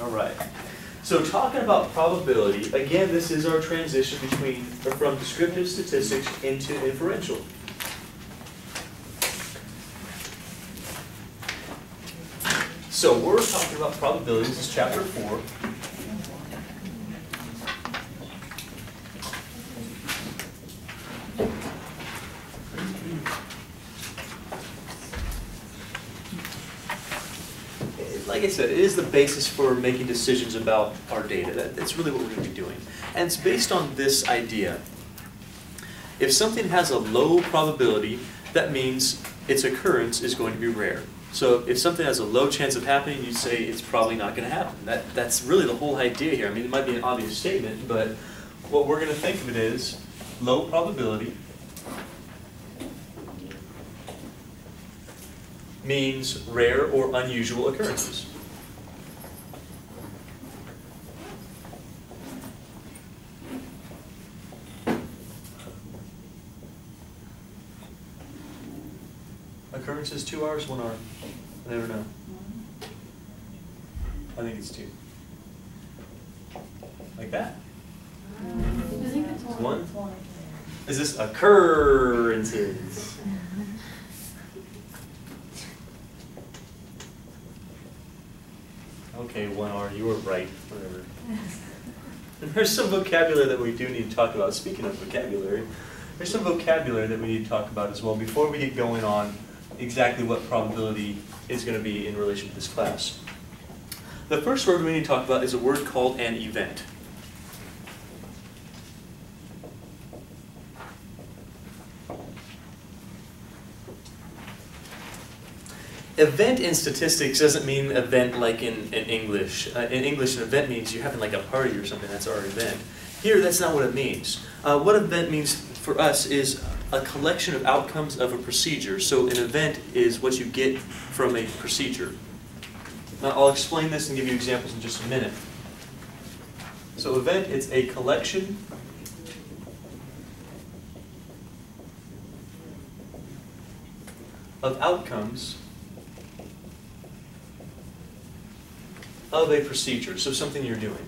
All right. So talking about probability, again, this is our transition between or from descriptive statistics into inferential. So we're talking about probabilities. This is chapter four. like I said, it is the basis for making decisions about our data. That, that's really what we're going to be doing. And it's based on this idea. If something has a low probability, that means its occurrence is going to be rare. So if something has a low chance of happening, you say it's probably not going to happen. That, that's really the whole idea here. I mean, it might be an obvious statement, but what we're going to think of it is low probability means rare or unusual occurrences. Occurrences two hours, one hour. I never know. I think it's two. Like that. One? Is this occurrences? Okay, one R, you were right, whatever. And there's some vocabulary that we do need to talk about. Speaking of vocabulary, there's some vocabulary that we need to talk about as well before we get going on exactly what probability is going to be in relation to this class. The first word we need to talk about is a word called an event. Event in statistics doesn't mean event like in, in English. Uh, in English, an event means you're having like a party or something. That's our event. Here, that's not what it means. Uh, what event means for us is a collection of outcomes of a procedure. So an event is what you get from a procedure. Now, I'll explain this and give you examples in just a minute. So event, it's a collection of outcomes of a procedure, so something you're doing.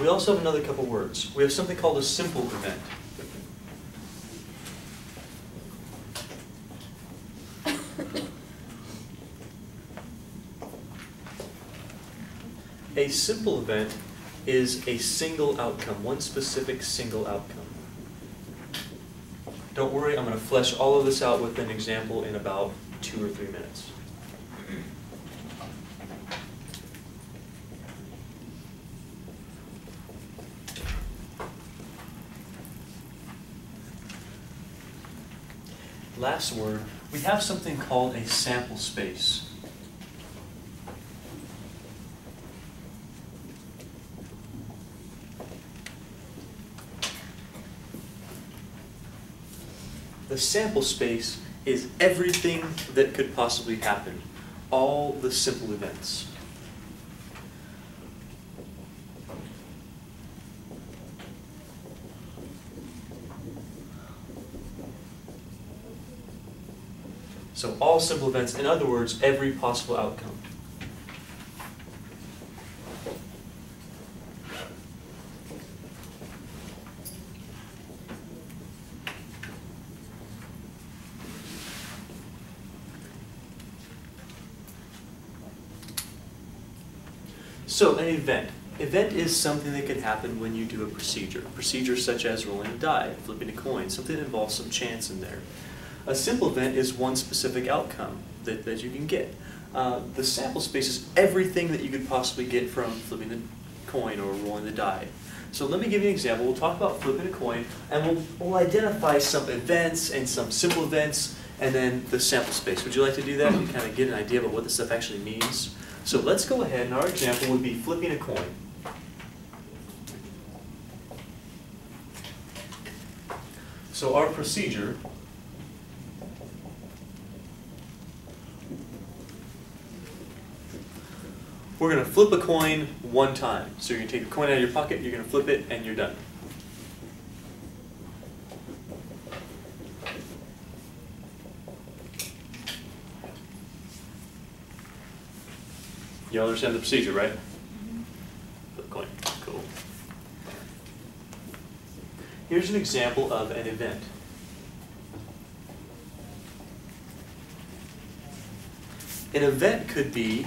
We also have another couple words. We have something called a simple event. A simple event is a single outcome, one specific single outcome. Don't worry, I'm going to flesh all of this out with an example in about two or three minutes. Last word, we have something called a sample space. The sample space is everything that could possibly happen, all the simple events. So all simple events, in other words, every possible outcome. So an event. Event is something that can happen when you do a procedure. Procedures such as rolling a die, flipping a coin, something that involves some chance in there. A simple event is one specific outcome that, that you can get. Uh, the sample space is everything that you could possibly get from flipping the coin or rolling the die. So let me give you an example. We'll talk about flipping a coin, and we'll, we'll identify some events and some simple events, and then the sample space. Would you like to do that and kind of get an idea about what this stuff actually means? So let's go ahead, and our example would be flipping a coin. So our procedure we're gonna flip a coin one time. So you're gonna take a coin out of your pocket, you're gonna flip it, and you're done. You all understand the procedure, right? Mm-hmm. Flip coin, cool. Here's an example of an event. An event could be,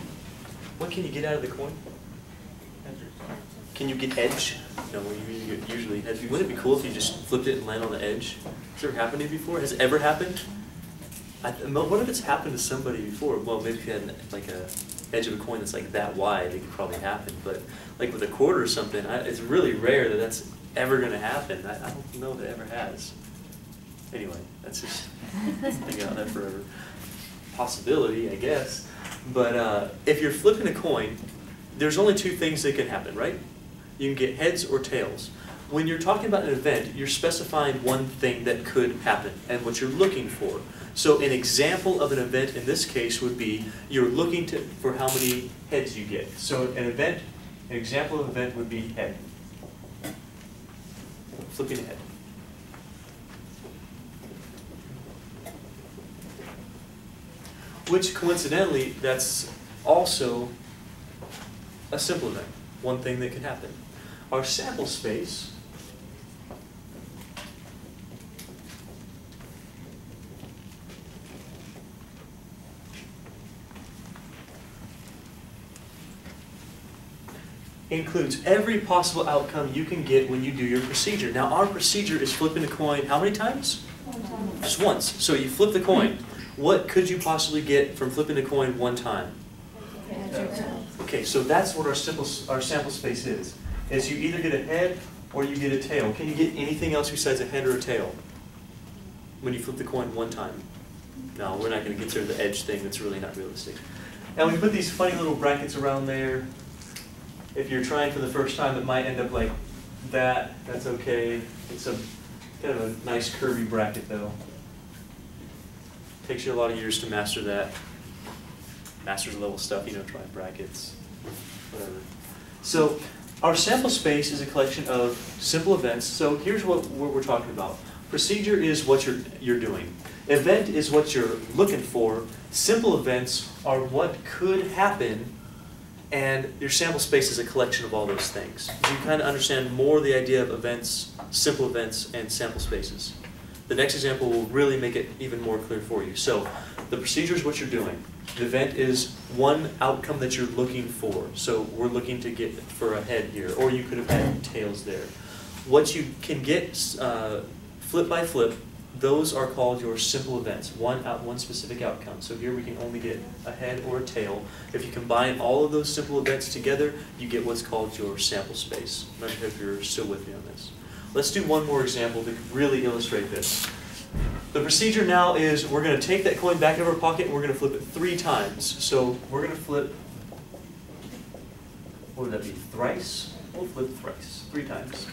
what can you get out of the coin? Can you get edge? No, you usually edge. Wouldn't it be cool if you just flipped it and landed on the edge? Has it ever happened to you before? Has it ever happened? I, what if it's happened to somebody before? Well, maybe if you had an, like a edge of a coin that's like that wide, it could probably happen. But like with a quarter or something, I, it's really rare that that's ever going to happen. I, I don't know that it ever has. Anyway, that's just thinking out that forever. Possibility, I guess. But uh, if you're flipping a coin, there's only two things that can happen, right? You can get heads or tails. When you're talking about an event, you're specifying one thing that could happen and what you're looking for. So an example of an event in this case would be you're looking to, for how many heads you get. So an event, an example of an event would be head. Flipping a head. Which coincidentally, that's also a simple event, one thing that can happen. Our sample space includes every possible outcome you can get when you do your procedure. Now, our procedure is flipping a coin how many times? Just once. So you flip the coin. What could you possibly get from flipping a coin one time? Okay, so that's what our simple, our sample space is. Is you either get a head or you get a tail. Can you get anything else besides a head or a tail when you flip the coin one time? No, we're not going to consider the edge thing. That's really not realistic. And when you put these funny little brackets around there, if you're trying for the first time, it might end up like that. That's okay. It's a kind of a nice curvy bracket though. Takes you a lot of years to master that. Master's level stuff, you know, try brackets, whatever. So our sample space is a collection of simple events. So here's what, what we're talking about. Procedure is what you're, you're doing. Event is what you're looking for. Simple events are what could happen and your sample space is a collection of all those things. You kind of understand more the idea of events, simple events, and sample spaces. The next example will really make it even more clear for you. So the procedure is what you're doing. The event is one outcome that you're looking for. So we're looking to get for a head here, or you could have had tails there. What you can get uh, flip by flip those are called your simple events, one out, one specific outcome. So here we can only get a head or a tail. If you combine all of those simple events together, you get what's called your sample space. I'm not sure if you're still with me on this. Let's do one more example to really illustrate this. The procedure now is we're going to take that coin back out of our pocket and we're going to flip it three times. So we're going to flip, what would that be, thrice? We'll flip thrice, three times.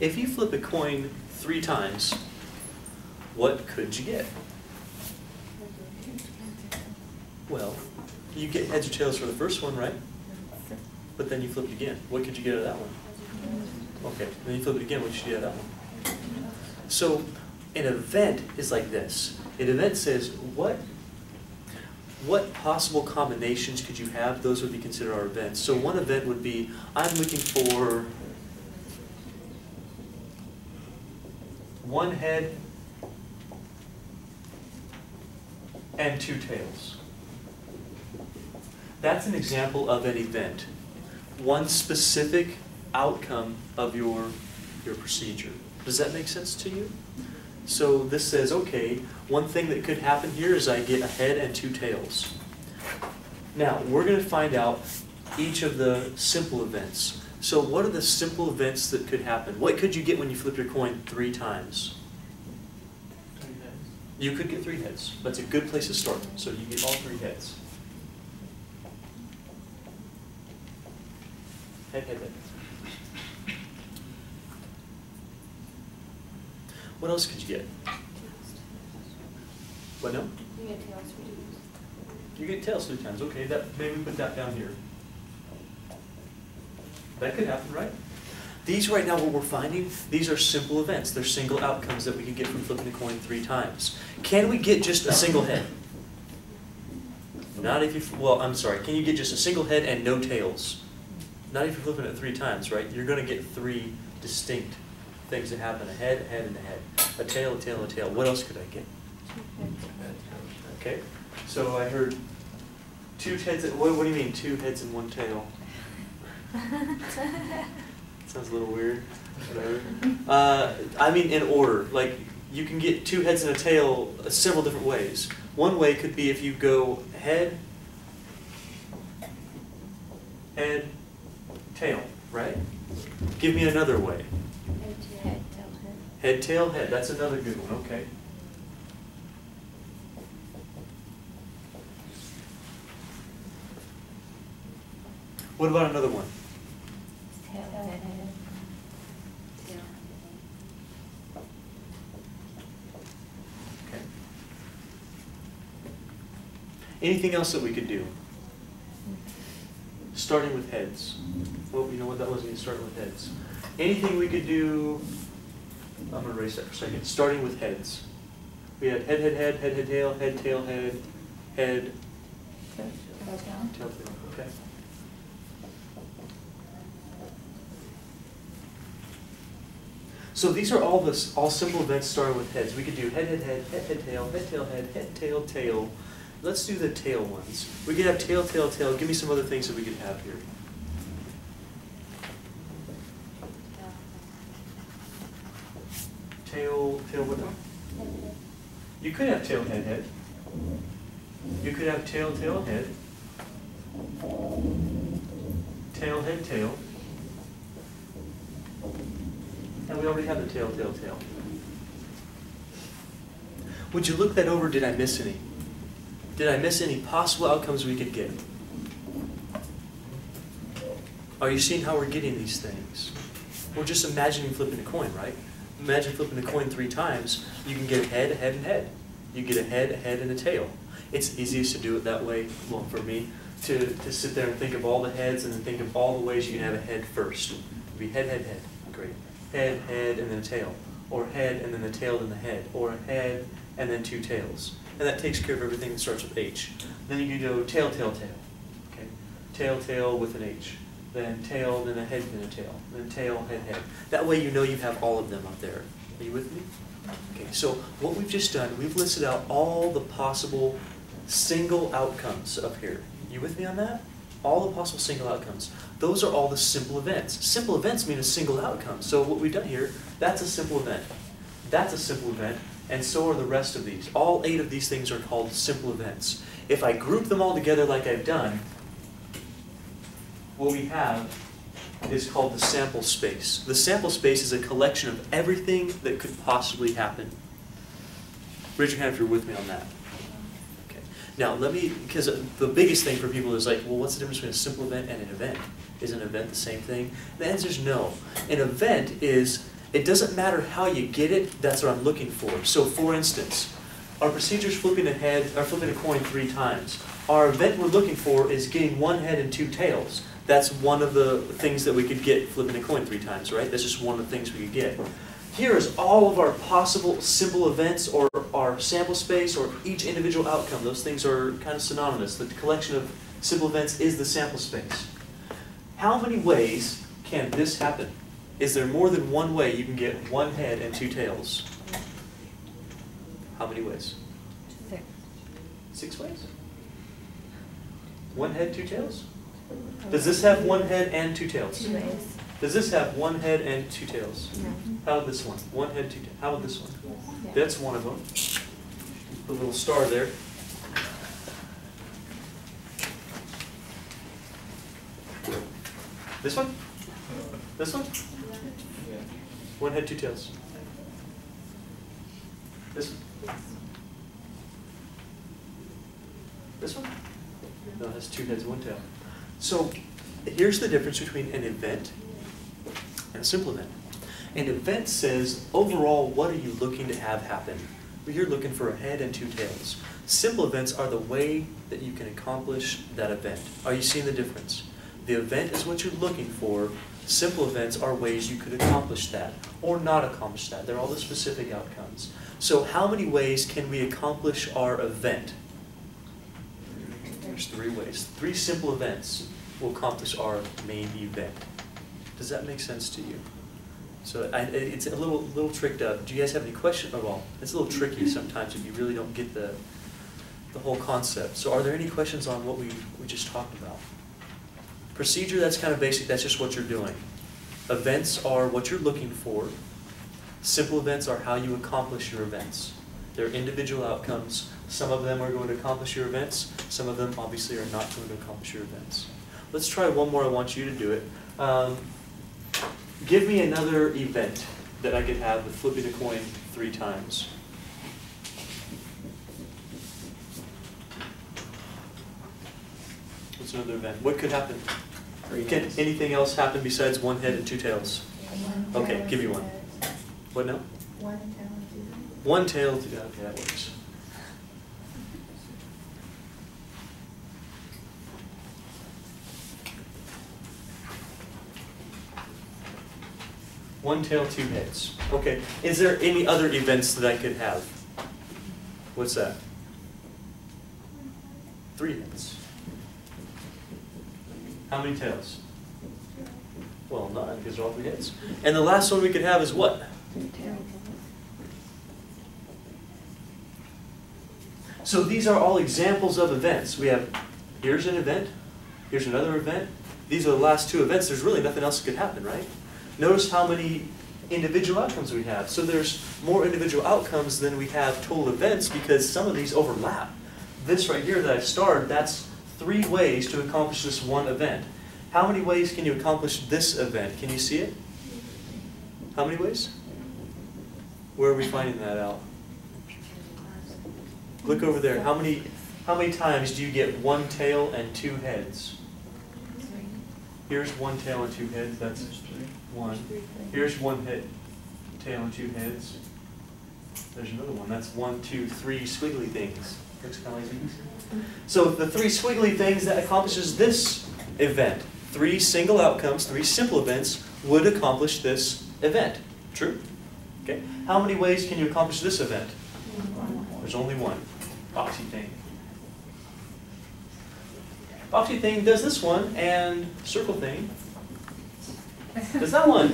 If you flip a coin three times, what could you get? Well, you get heads or tails for the first one, right? But then you flip it again. What could you get out of that one? Okay, then you flip it again. What should you get out of that one? So, an event is like this. An event says, what, what possible combinations could you have? Those would be considered our events. So one event would be, I'm looking for one head and two tails. That's an example of an event. One specific outcome of your, your procedure. Does that make sense to you? So this says, okay, one thing that could happen here is I get a head and two tails. Now, we're going to find out each of the simple events. So what are the simple events that could happen? What could you get when you flip your coin three times? Three heads. You could get three heads. That's a good place to start. So you get all three heads. What else could you get? What no? You get tails for dudes. You get tails three times, okay, that, maybe put that down here. That could happen, right? These right now, what we're finding, these are simple events, they're single outcomes that we can get from flipping a coin three times. Can we get just a single head? Not if you, well, I'm sorry, can you get just a single head and no tails? Not if you're flipping it three times, right? You're gonna get three distinct things that happen, a head, a head, and a head. A tail, a tail, a tail, what else could I get? Okay, so I heard two heads, what, what do you mean, two heads and one tail? Sounds a little weird, whatever. Uh, I mean, in order, like, you can get two heads and a tail uh, several different ways. One way could be if you go head, head, tail, right? Give me another way. Head tail head. Head, tail, head, that's another good one, okay. What about another one? Tail, head, head. Tail. Okay. Anything else that we could do? Starting with heads. Well, you know what, that wasn't even starting with heads. Anything we could do, I'm gonna erase that for a second, starting with heads. We had head, head, head, head, head, tail, head, tail, head, head, Tail tail, tail, okay. So these are all this, all simple events starting with heads. We could do head, head, head, head, head, tail, head, tail, head, head, tail, tail. Let's do the tail ones. We could have tail, tail, tail. Give me some other things that we could have here. Tail, tail, what? You could have tail, head, head. You could have tail, tail, head. Tail, head, tail. And we already have the tail, tail, tail. Would you look that over? Did I miss any? Did I miss any possible outcomes we could get? Are you seeing how we're getting these things? We're just imagining flipping a coin, right? Imagine flipping a coin three times. You can get a head, a head, and head. You get a head, a head, and a tail. It's easiest to do it that way, well, for me, to, to sit there and think of all the heads and then think of all the ways you can have a head first. It'd be head, head, head. Great. Head, head, and then a tail. Or head, and then the tail, then the head. Or head, and then two tails. And that takes care of everything that starts with H. Then you go tail, tail, tail. Okay. Tail, tail with an H. Then tail, then a head, then a tail. Then tail, head, head. That way you know you have all of them up there. Are you with me? Okay, so what we've just done, we've listed out all the possible single outcomes up here. You with me on that? All the possible single outcomes. Those are all the simple events. Simple events mean a single outcome. So what we've done here, that's a simple event. That's a simple event, and so are the rest of these. All eight of these things are called simple events. If I group them all together like I've done, what we have is called the sample space. The sample space is a collection of everything that could possibly happen. Raise your if you're with me on that. Okay. Now, let me, because uh, the biggest thing for people is like, well, what's the difference between a simple event and an event? Is an event the same thing? The answer is no. An event is, it doesn't matter how you get it, that's what I'm looking for. So, for instance, our procedure is flipping a head, or uh, flipping a coin three times. Our event we're looking for is getting one head and two tails. That's one of the things that we could get flipping a coin three times, right? That's just one of the things we could get. Here is all of our possible simple events or our sample space or each individual outcome. Those things are kind of synonymous. The collection of simple events is the sample space. How many ways can this happen? Is there more than one way you can get one head and two tails? How many ways? Six. Six ways? One head, two tails? Does this have one head and two tails? Two ways. Does this have one head and two tails? No. How about this one? One head, two tails. How about this one? Yeah. That's one of them. Put a little star there. This one? This one? One head, two tails. This one? This one? No, it has two heads one tail. So here's the difference between an event and a simple event. An event says, overall, what are you looking to have happen? You're looking for a head and two tails. Simple events are the way that you can accomplish that event. Are you seeing the difference? The event is what you're looking for. Simple events are ways you could accomplish that or not accomplish that. They're all the specific outcomes. So how many ways can we accomplish our event? There's three ways. Three simple events will accomplish our main event. Does that make sense to you? So I, it's a little, little tricked up. Do you guys have any questions? Oh, well, it's a little tricky sometimes if you really don't get the, the whole concept. So are there any questions on what we, we just talked about? Procedure, that's kind of basic, that's just what you're doing. Events are what you're looking for. Simple events are how you accomplish your events. They're individual outcomes. Some of them are going to accomplish your events. Some of them obviously are not going to accomplish your events. Let's try one more. I want you to do it. Um, give me another event that I could have with flipping a coin three times. What's another event? What could happen? Can anything else happen besides one head and two tails? Okay, give me one. What now? One tail, two heads. One tail, two, okay, that works. One tail, two heads. Okay, is there any other events that I could have? What's that? Three heads. How many tails? Well, none, because they're all three heads. And the last one we could have is what? So these are all examples of events. We have, here's an event, here's another event. These are the last two events. There's really nothing else that could happen, right? Notice how many individual outcomes we have. So there's more individual outcomes than we have total events because some of these overlap. This right here that I've starred, that's three ways to accomplish this one event. How many ways can you accomplish this event? Can you see it? How many ways? Where are we finding that out? Look over there. How many, how many times do you get one tail and two heads? Here's one tail and two heads, that's one. Here's one head, tail and two heads. There's another one, that's one, two, three squiggly things. So the three squiggly things that accomplishes this event, three single outcomes, three simple events would accomplish this event. True? Okay. How many ways can you accomplish this event? There's only one. Boxy thing. Boxy thing does this one, and circle thing does that one.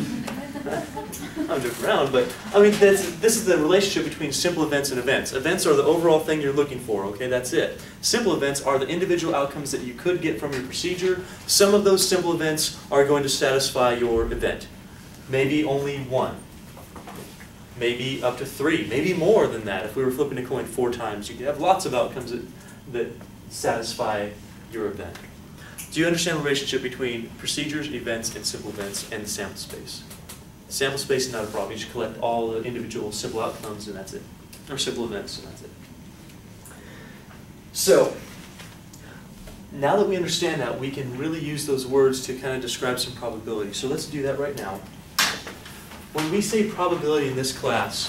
I'm joking around, but I mean, this, this is the relationship between simple events and events. Events are the overall thing you're looking for, okay? That's it. Simple events are the individual outcomes that you could get from your procedure. Some of those simple events are going to satisfy your event. Maybe only one. Maybe up to three. Maybe more than that. If we were flipping a coin four times, you could have lots of outcomes that, that satisfy your event. Do you understand the relationship between procedures, events, and simple events, and the sample space? Sample space is not a problem. You just collect all the individual simple outcomes, and that's it. Or simple events, and that's it. So, now that we understand that, we can really use those words to kind of describe some probability. So let's do that right now. When we say probability in this class,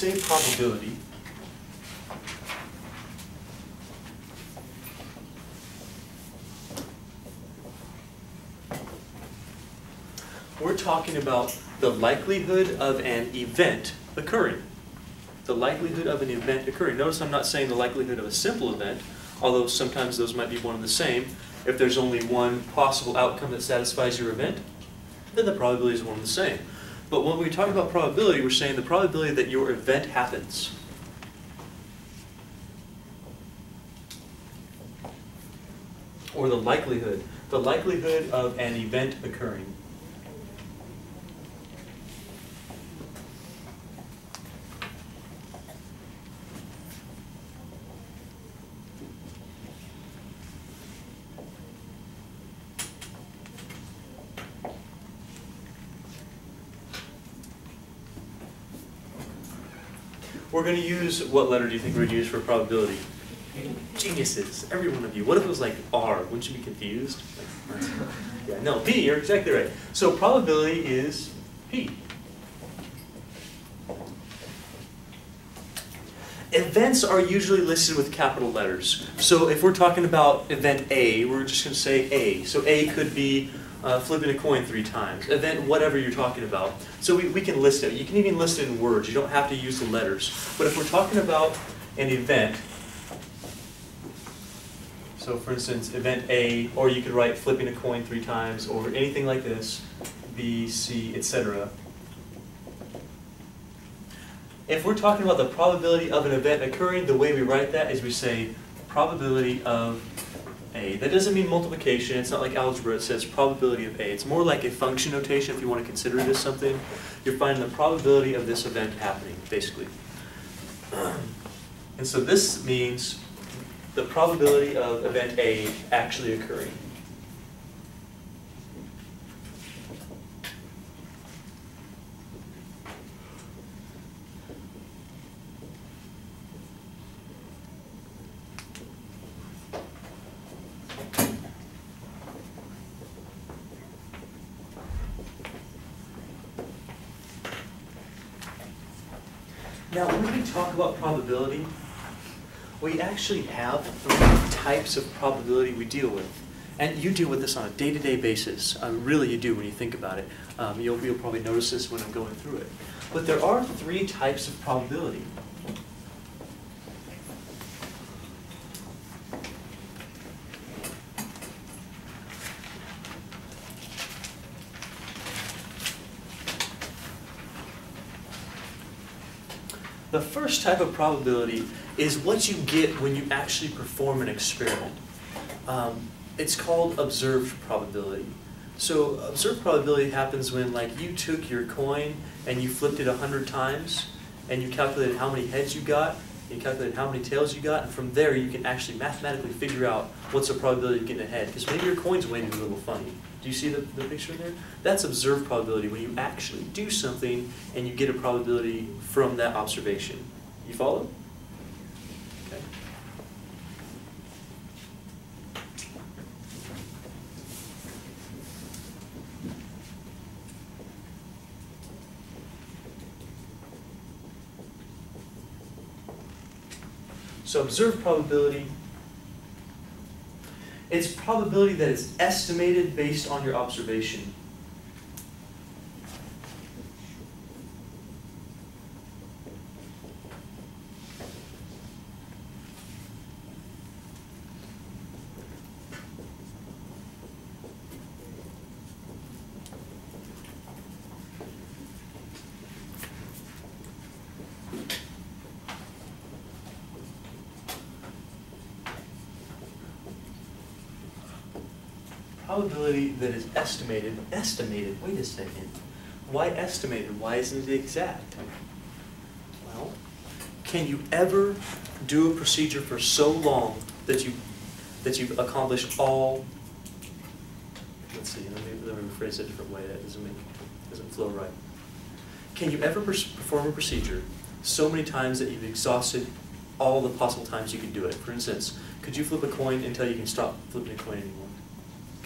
say probability, we're talking about the likelihood of an event occurring. The likelihood of an event occurring. Notice I'm not saying the likelihood of a simple event, although sometimes those might be one and the same. If there's only one possible outcome that satisfies your event, then the probability is one and the same. But when we talk about probability, we're saying the probability that your event happens. Or the likelihood, the likelihood of an event occurring. We're gonna use, what letter do you think we'd use for probability? Geniuses, every one of you. What if it was like R? Wouldn't you be confused? Yeah, no, P, you're exactly right. So probability is P. Events are usually listed with capital letters. So if we're talking about event A, we're just going to say A. So A could be uh, flipping a coin three times. Event whatever you're talking about. So we, we can list it. You can even list it in words. You don't have to use the letters. But if we're talking about an event, so for instance, event A, or you could write flipping a coin three times, or anything like this, B, C, etc. If we're talking about the probability of an event occurring, the way we write that is we say probability of A. That doesn't mean multiplication, it's not like algebra, it says probability of A. It's more like a function notation if you want to consider it as something. You're finding the probability of this event happening, basically. And so this means the probability of event A actually occurring. Now, when we talk about probability, we actually have three types of probability we deal with. And you deal with this on a day-to-day basis. Uh, really, you do when you think about it. Um, you'll, you'll probably notice this when I'm going through it. But there are three types of probability. The first type of probability is what you get when you actually perform an experiment. Um, it's called observed probability. So observed probability happens when like you took your coin and you flipped it a hundred times and you calculated how many heads you got, you calculated how many tails you got, and from there you can actually mathematically figure out what's the probability of getting a head. Because maybe your coin's weighted a little funny. Do you see the, the picture there? That's observed probability when you actually do something and you get a probability from that observation. You follow? So observed probability, it's probability that is estimated based on your observation. probability that is estimated, estimated, wait a second. Why estimated? Why isn't it exact? Well, can you ever do a procedure for so long that you that you've accomplished all let's see, let me, let me rephrase it a different way, that doesn't make doesn't flow right. Can you ever perform a procedure so many times that you've exhausted all the possible times you can do it? For instance, could you flip a coin until you can stop flipping a coin anymore?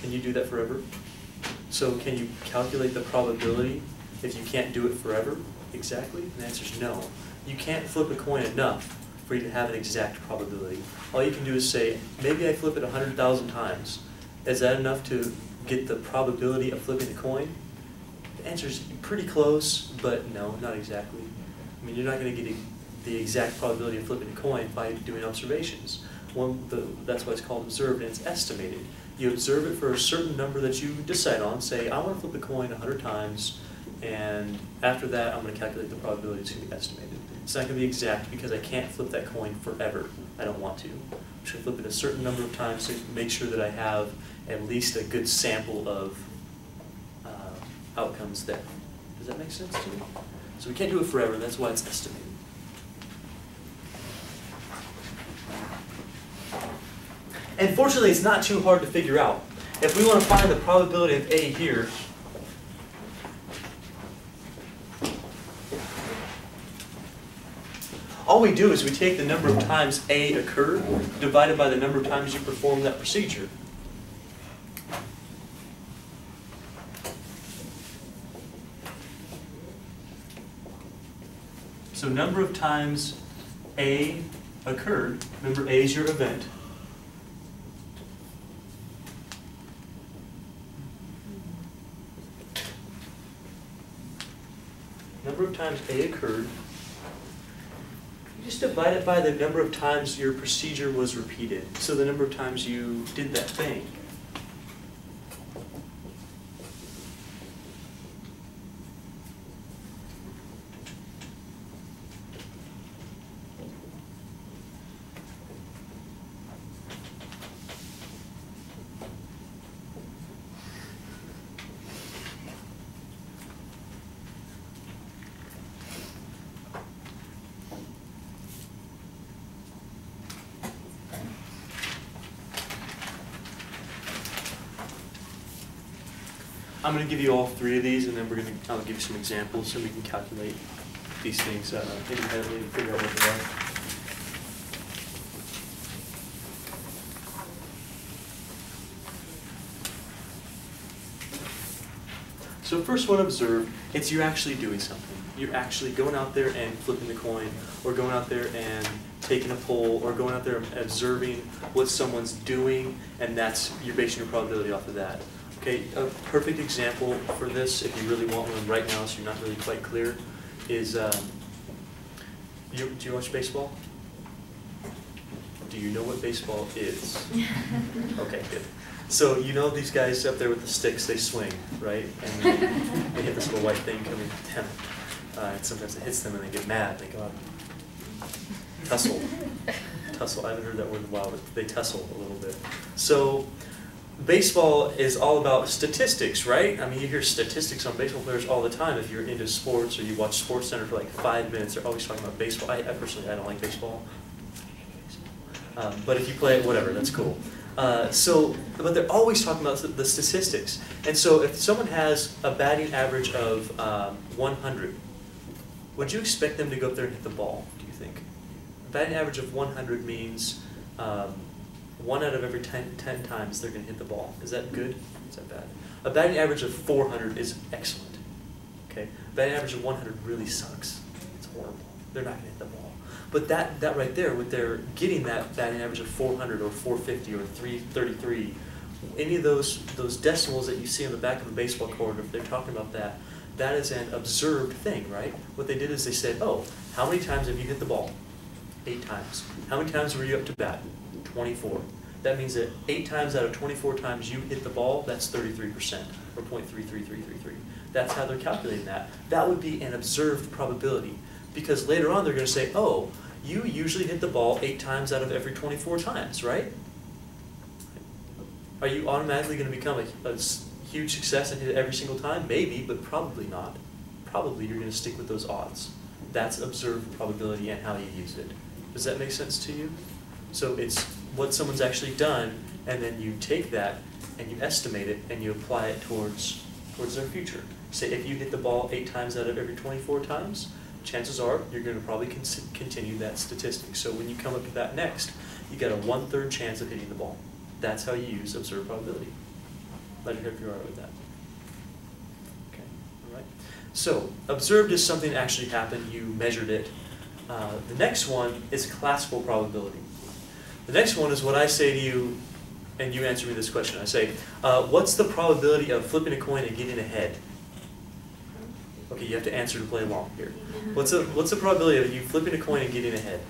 Can you do that forever? So can you calculate the probability if you can't do it forever? Exactly? And the answer is no. You can't flip a coin enough for you to have an exact probability. All you can do is say, maybe I flip it 100,000 times. Is that enough to get the probability of flipping a coin? The answer is pretty close, but no, not exactly. I mean, you're not going to get the exact probability of flipping a coin by doing observations. One, the, that's why it's called observed, and it's estimated. You observe it for a certain number that you decide on. Say, I want to flip a coin 100 times, and after that, I'm going to calculate the probability it's going to be estimated. It's not going to be exact because I can't flip that coin forever. I don't want to. Going to flip it a certain number of times to make sure that I have at least a good sample of uh, outcomes there. Does that make sense to you? So we can't do it forever, that's why it's estimated. And fortunately, it's not too hard to figure out. If we want to find the probability of A here, all we do is we take the number of times A occurred, divided by the number of times you perform that procedure. So number of times A occurred, remember A is your event. Number of times A occurred. You just divide it by the number of times your procedure was repeated. So the number of times you did that thing. Give you all three of these, and then we're going to, I'll give you some examples, so we can calculate these things uh, independently and figure out what they are. So first one, observe, it's you're actually doing something. You're actually going out there and flipping the coin, or going out there and taking a poll, or going out there and observing what someone's doing, and that's, you're basing your probability off of that. Okay, a perfect example for this, if you really want one right now, so you're not really quite clear, is, um, you, do you watch baseball? Do you know what baseball is? Okay, good. So you know these guys up there with the sticks, they swing, right? And they, hit this little white thing coming to them. Uh, and sometimes it hits them and they get mad, they go out and tussle. Tussle, I haven't heard that word in a while, but they tussle a little bit. So baseball is all about statistics, right? I mean, you hear statistics on baseball players all the time. If you're into sports or you watch Sports Center for like five minutes, they're always talking about baseball. I, I personally, I don't like baseball. Um, but if you play it, whatever, that's cool. Uh, so, but they're always talking about the statistics. And so if someone has a batting average of um, 100, would you expect them to go up there and hit the ball, do you think? A batting average of 100 means um, one out of every 10, 10 times they're going to hit the ball. Is that good? Is that bad? A batting average of 400 is excellent. Okay, a batting average of 100 really sucks. It's horrible. They're not going to hit the ball. But that, that right there, with their getting that batting average of 400 or 450 or 333, any of those those decimals that you see on the back of a baseball card, if they're talking about that, that is an observed thing, right? What they did is they said, oh, how many times have you hit the ball? Eight times. How many times were you up to bat? 24. That means that eight times out of 24 times you hit the ball, that's 33%, or 0.33333. That's how they're calculating that. That would be an observed probability, because later on they're going to say, oh, you usually hit the ball eight times out of every 24 times, right? Are you automatically going to become a, a huge success and hit it every single time? Maybe, but probably not. Probably you're going to stick with those odds. That's observed probability and how you use it. Does that make sense to you? So it's what someone's actually done, and then you take that and you estimate it and you apply it towards towards their future. Say if you hit the ball eight times out of every 24 times, chances are you're going to probably con continue that statistic. So when you come up with that next, you get a one-third chance of hitting the ball. That's how you use observed probability. Let me know if you're all right with that. Okay, all right. So observed is something actually happened. You measured it. Uh, the next one is classical probability. The next one is what I say to you, and you answer me this question. I say, uh, what's the probability of flipping a coin and getting ahead? Okay, you have to answer to play along here. What's the, what's the probability of you flipping a coin and getting ahead?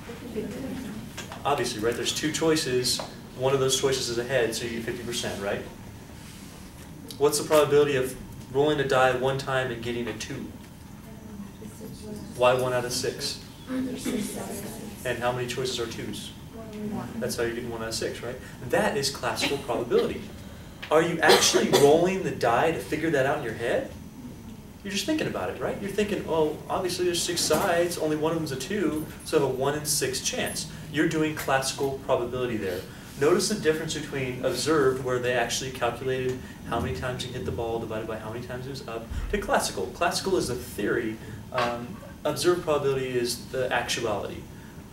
Obviously, right? There's two choices. One of those choices is ahead, so you get 50%, right? What's the probability of rolling a die one time and getting a 2? Why 1 out of 6? And how many choices are 2s? That's how you're getting 1 out of 6, right? That is classical probability. Are you actually rolling the die to figure that out in your head? You're just thinking about it, right? You're thinking, oh, obviously there's six sides, only one of them's a 2, so I have a 1 in 6 chance. You're doing classical probability there. Notice the difference between observed, where they actually calculated how many times you hit the ball divided by how many times it was up, to classical. Classical is a theory. Um, observed probability is the actuality.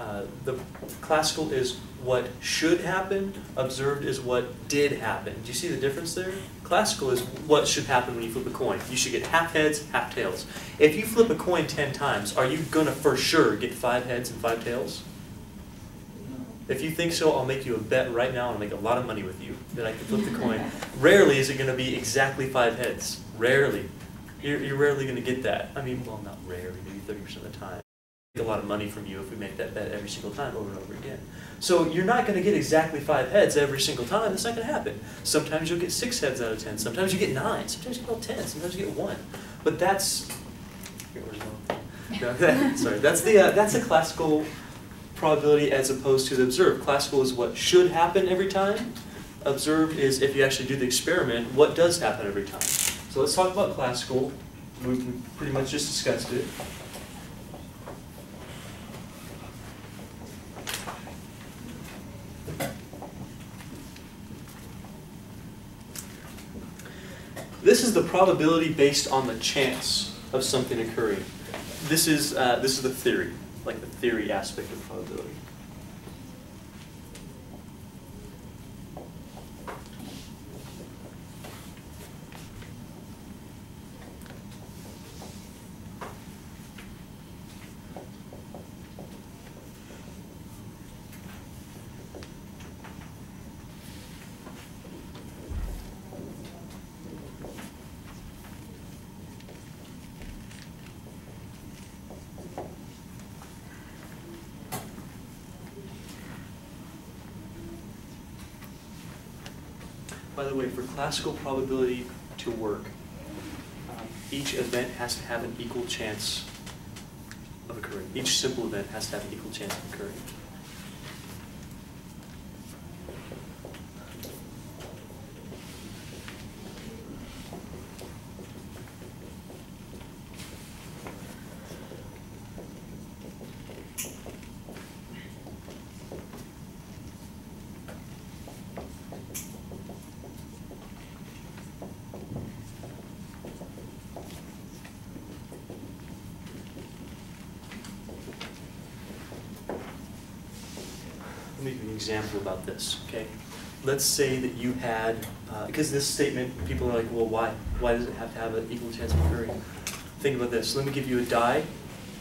Uh, the classical is what should happen, observed is what did happen. Do you see the difference there? Classical is what should happen when you flip a coin. You should get half heads, half tails. If you flip a coin 10 times, are you going to for sure get five heads and five tails? If you think so, I'll make you a bet right now and I'll make a lot of money with you that I can flip the coin. Rarely is it going to be exactly five heads. Rarely. You're, you're rarely going to get that. I mean, well, not rarely, maybe 30% of the time. A lot of money from you if we make that bet every single time over and over again. So you're not going to get exactly five heads every single time. That's not going to happen. Sometimes you'll get six heads out of ten. Sometimes you get nine. Sometimes you get all ten. Sometimes you get one. But that's sorry. That's the uh, that's a classical probability as opposed to the observed. Classical is what should happen every time. Observed is if you actually do the experiment, what does happen every time. So let's talk about classical. We pretty much just discussed it. This is the probability based on the chance of something occurring. This is, uh, this is the theory, like the theory aspect of probability. By the way, for classical probability to work, um, each event has to have an equal chance of occurring. Each simple event has to have an equal chance of occurring. Let me give you an example about this, okay? Let's say that you had, uh, because this statement, people are like, well, why? Why does it have to have an equal chance of occurring? Think about this. Let me give you a die,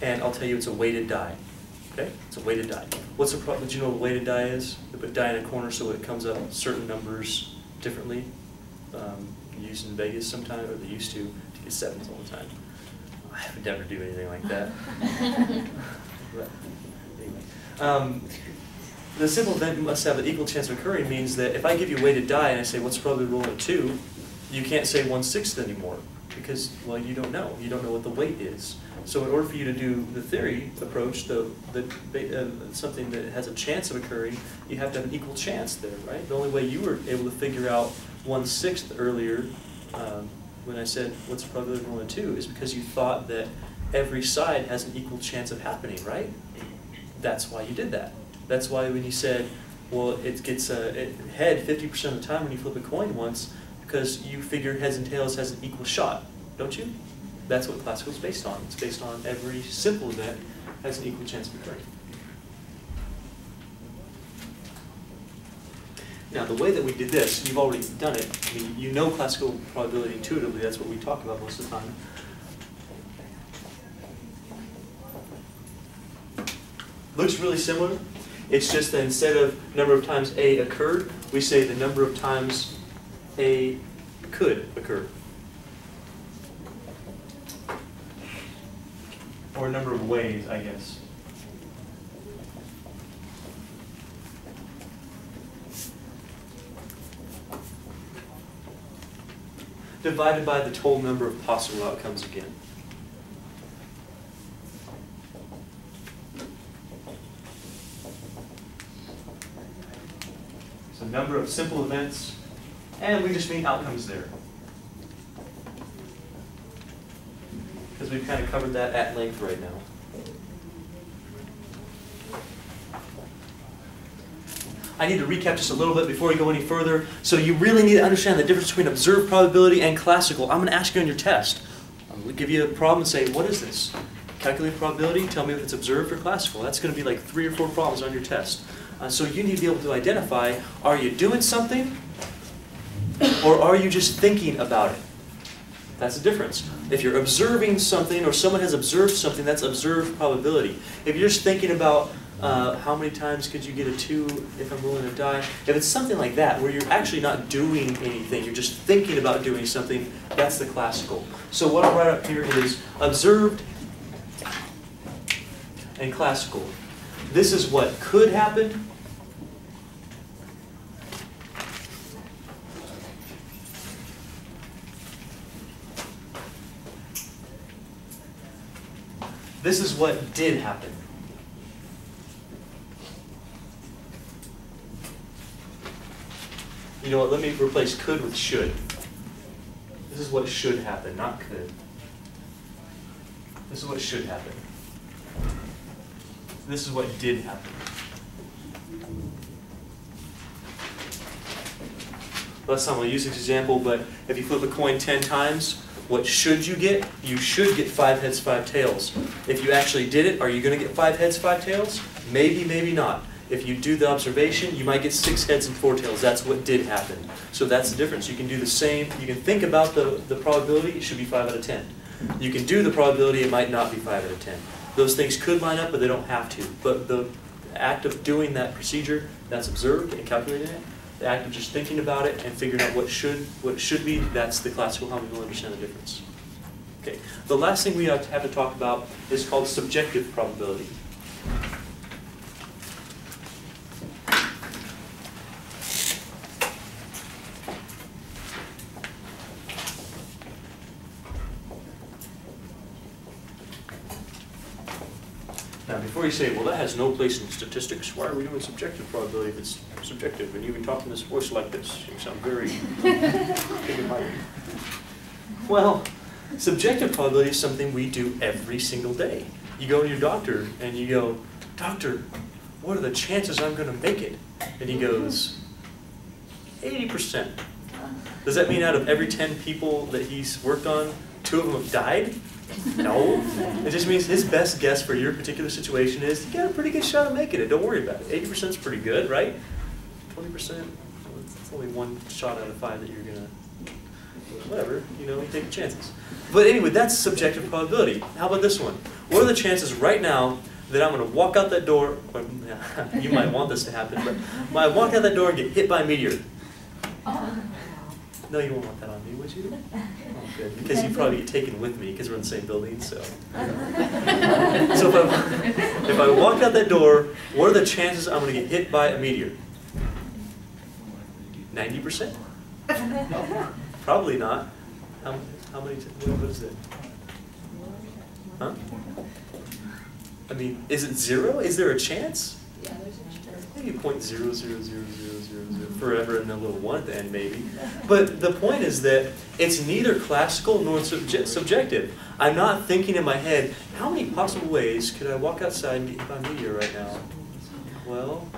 and I'll tell you it's a weighted die. Okay? It's a weighted die. What's the problem? Do you know what a weighted die is? They put die in a corner so it comes up certain numbers differently. Um, used in Vegas sometime, or they used to, to get sevens all the time. I would never do anything like that. But anyway. Um, the simple event must have an equal chance of occurring means that if I give you a weighted die and I say, what's the probability of two, you can't say one sixth anymore because, well, you don't know. You don't know what the weight is. So in order for you to do the theory approach, the, the, uh, something that has a chance of occurring, you have to have an equal chance there, right? The only way you were able to figure out one sixth earlier, um, when I said, what's the probability of rolling a two, is because you thought that every side has an equal chance of happening, right? That's why you did that. That's why when you said, well, it gets a it, head 50% of the time when you flip a coin once, because you figure heads and tails has an equal shot, don't you? That's what classical is based on. It's based on every simple event has an equal chance of occurring. Now, the way that we did this, you've already done it. I mean, you know classical probability intuitively. That's what we talk about most of the time. Looks really similar. It's just that instead of number of times A occurred, we say the number of times A could occur. Or number of ways, I guess. Divided by the total number of possible outcomes again. So number of simple events, and we just mean outcomes there. Because we've kind of covered that at length right now. I need to recap just a little bit before we go any further. So you really need to understand the difference between observed probability and classical. I'm going to ask you on your test. I'm going to give you a problem and say, what is this? calculate probability, tell me if it's observed or classical. That's going to be like three or four problems on your test. Uh, so you need to be able to identify, are you doing something or are you just thinking about it? That's the difference. If you're observing something or someone has observed something, that's observed probability. If you're just thinking about uh, how many times could you get a two if I'm rolling a die, if it's something like that where you're actually not doing anything, you're just thinking about doing something, that's the classical. So what I'll write up here is observed and classical. This is what could happen. This is what did happen. You know what, let me replace could with should. This is what should happen, not could. This is what should happen. This is what did happen. Last time I'll use this example, but if you flip a coin 10 times, what should you get? You should get five heads, five tails. If you actually did it, are you going to get five heads, five tails? Maybe, maybe not. If you do the observation, you might get six heads and four tails. That's what did happen. So that's the difference. You can do the same. You can think about the, the probability. It should be 5 out of 10. You can do the probability. It might not be 5 out of 10. Those things could line up, but they don't have to. But the act of doing that procedure, that's observed and calculating it, the act of just thinking about it and figuring out what should what should be, that's the classical how we will understand the difference. Okay. The last thing we have to, have to talk about is called subjective probability. You say, well, that has no place in statistics, why are we doing subjective probability if it's subjective? And you can talk in this voice like this, you sound very big and mighty. Well, subjective probability is something we do every single day. You go to your doctor and you go, Doctor, what are the chances I'm going to make it? And he goes, 80%. Does that mean out of every 10 people that he's worked on, two of them have died? No. It just means his best guess for your particular situation is you got a pretty good shot of making it. Don't worry about it. 80% is pretty good, right? 20%, it's only one shot out of five that you're going to, whatever, you know, take chances. But anyway, that's subjective probability. How about this one? What are the chances right now that I'm going to walk out that door, or, you might want this to happen, but I walk out that door and get hit by a meteor? Oh. No, you won't want that on me, would you? Oh, good, because you'd probably get taken with me, because we're in the same building, so. so if I, if I walk out that door, what are the chances I'm going to get hit by a meteor? 90%? Probably not. How, how many, what what is it? Huh? I mean, is it zero? Is there a chance? Yeah, there's an interest. Maybe point zero zero zero zero zero zero forever and a little one at the end maybe. But the point is that it's neither classical nor subje- subjective. I'm not thinking in my head, how many possible ways could I walk outside and get a meteor right now? Well,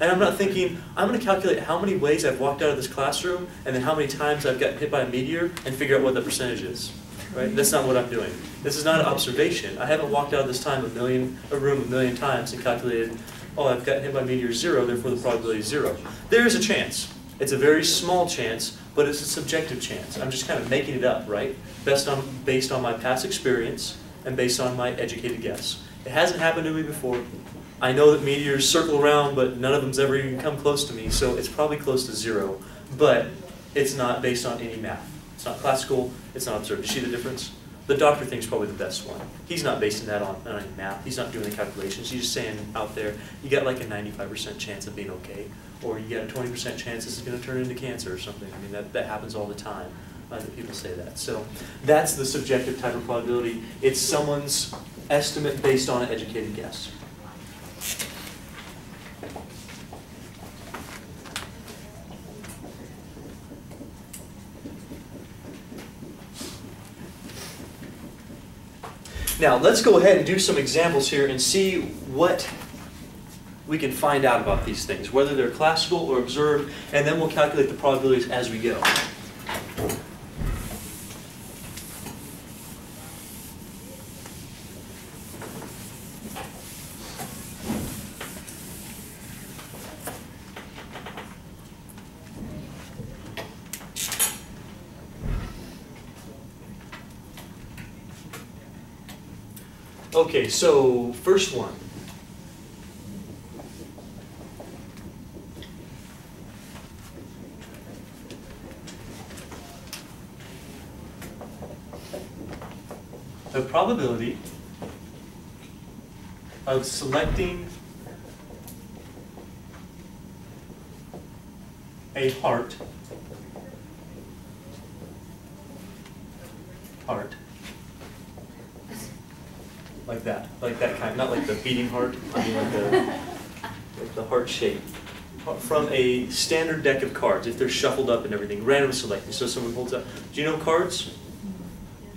and I'm not thinking, I'm going to calculate how many ways I've walked out of this classroom and then how many times I've gotten hit by a meteor and figure out what the percentage is. Right? That's not what I'm doing. This is not an observation. I haven't walked out of this time a million, a room a million times and calculated, oh, I've gotten hit by meteor zero, therefore the probability is zero. There is a chance. It's a very small chance, but it's a subjective chance. I'm just kind of making it up, right? Based on, based on my past experience and based on my educated guess. It hasn't happened to me before. I know that meteors circle around, but none of them's ever even come close to me, so it's probably close to zero. But it's not based on any math. It's not classical, it's not observed. You see the difference? The doctor thinks probably the best one. He's not basing that on, on any math. He's not doing the calculations. He's just saying out there, you got like a 95% chance of being okay, or you got a 20% chance this is going to turn into cancer or something. I mean, that, that happens all the time. Uh, that people say that. So that's the subjective type of probability. It's someone's estimate based on an educated guess. Now, let's go ahead and do some examples here and see what we can find out about these things, whether they're classical or observed, and then we'll calculate the probabilities as we go. Okay, so first one. The probability of selecting a heart heart like that like that kind not like the beating heart I mean like the like the heart shape. From a standard deck of cards if they're shuffled up and everything random selecting. So someone holds up do you know cards?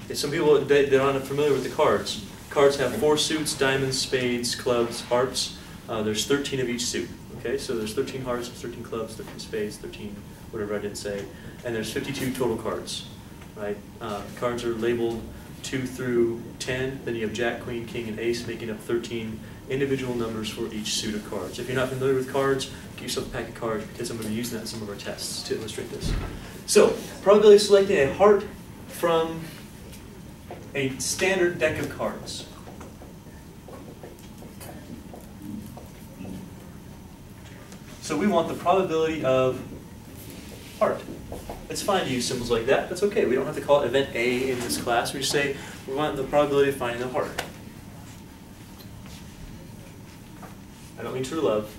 Okay, some people they, they're not familiar with the cards. Cards have four suits diamonds spades clubs hearts. Uh, there's 13 of each suit Okay, so there's 13 hearts, 13 clubs, 13 spades, 13 whatever I didn't say, and there's 52 total cards, right? Uh, cards are labeled 2 through 10, then you have Jack, Queen, King, and Ace making up 13 individual numbers for each suit of cards. If you're not familiar with cards, get yourself a pack of cards because I'm going to be using that in some of our tests to illustrate this. So, probability of selecting a heart from a standard deck of cards. So we want the probability of heart. It's fine to use symbols like that. That's okay. We don't have to call it event A in this class. We just say we want the probability of finding the heart. I don't mean true love.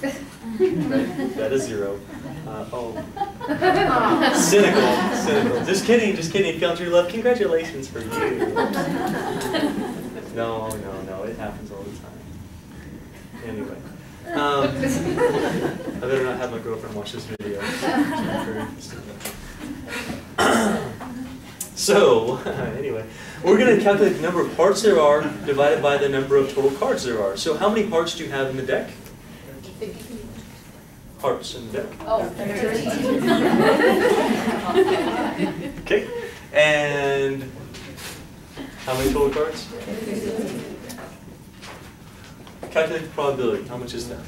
That is zero. Uh, oh. cynical, cynical. Just kidding, just kidding. If you found true love, congratulations for you. No, no, no. It happens all the time. Anyway. Um, I better not have my girlfriend watch this video. so, anyway, we're going to calculate the number of parts there are divided by the number of total cards there are. So how many parts do you have in the deck? Parts in the deck. Oh, Okay. And how many total cards? Calculate the probability. How much is that?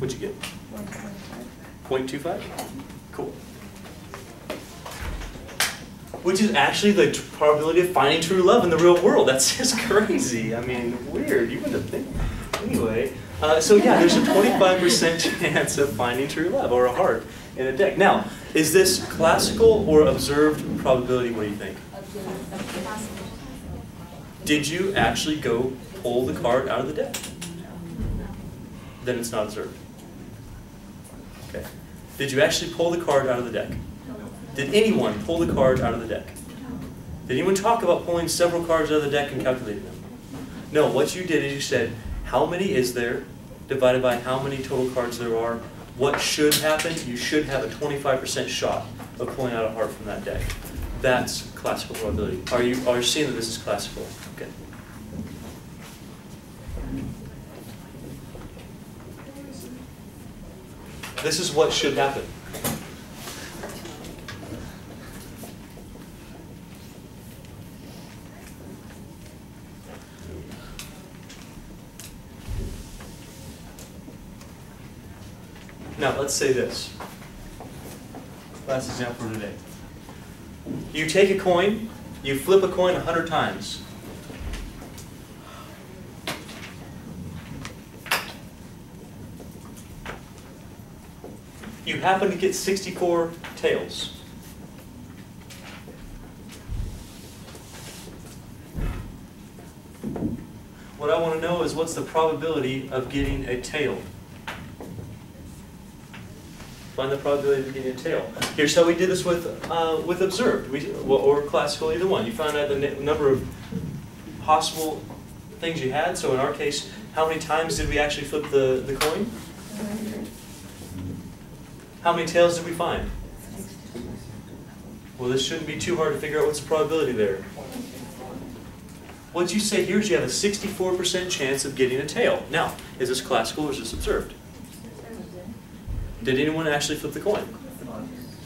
What'd you get? 0.25? Cool. Which actually the probability of finding true love in the real world. That's just crazy. I mean, weird. You wouldn't think. Anyway, uh, so yeah, there's a 25% chance of finding true love or a heart in a deck. Now, is this classical or observed probability? What do you think? Did you actually go pull the card out of the deck? Then it's not observed. Okay. Did you actually pull the card out of the deck? Did anyone pull the card out of the deck? Did anyone talk about pulling several cards out of the deck and calculating them? No, what you did is you said, how many is there divided by how many total cards there are? What should happen? You should have a 25% shot of pulling out a heart from that deck. That's classical probability. Are you, are you seeing that this is classical? Okay. This is what should happen. Now, let's say this. Last example for today. You take a coin, you flip a coin a hundred times. You happen to get 64 tails. What I want to know is what's the probability of getting a tail? Find the probability of getting a tail. Here's how we did this with, uh, with observed, we, or classical, either one. You found out the number of possible things you had. So in our case, how many times did we actually flip the, the coin? How many tails did we find? Well, this shouldn't be too hard to figure out what's the probability there. What you say here is you have a 64% chance of getting a tail. Now, is this classical or is this observed? Did anyone actually flip the coin?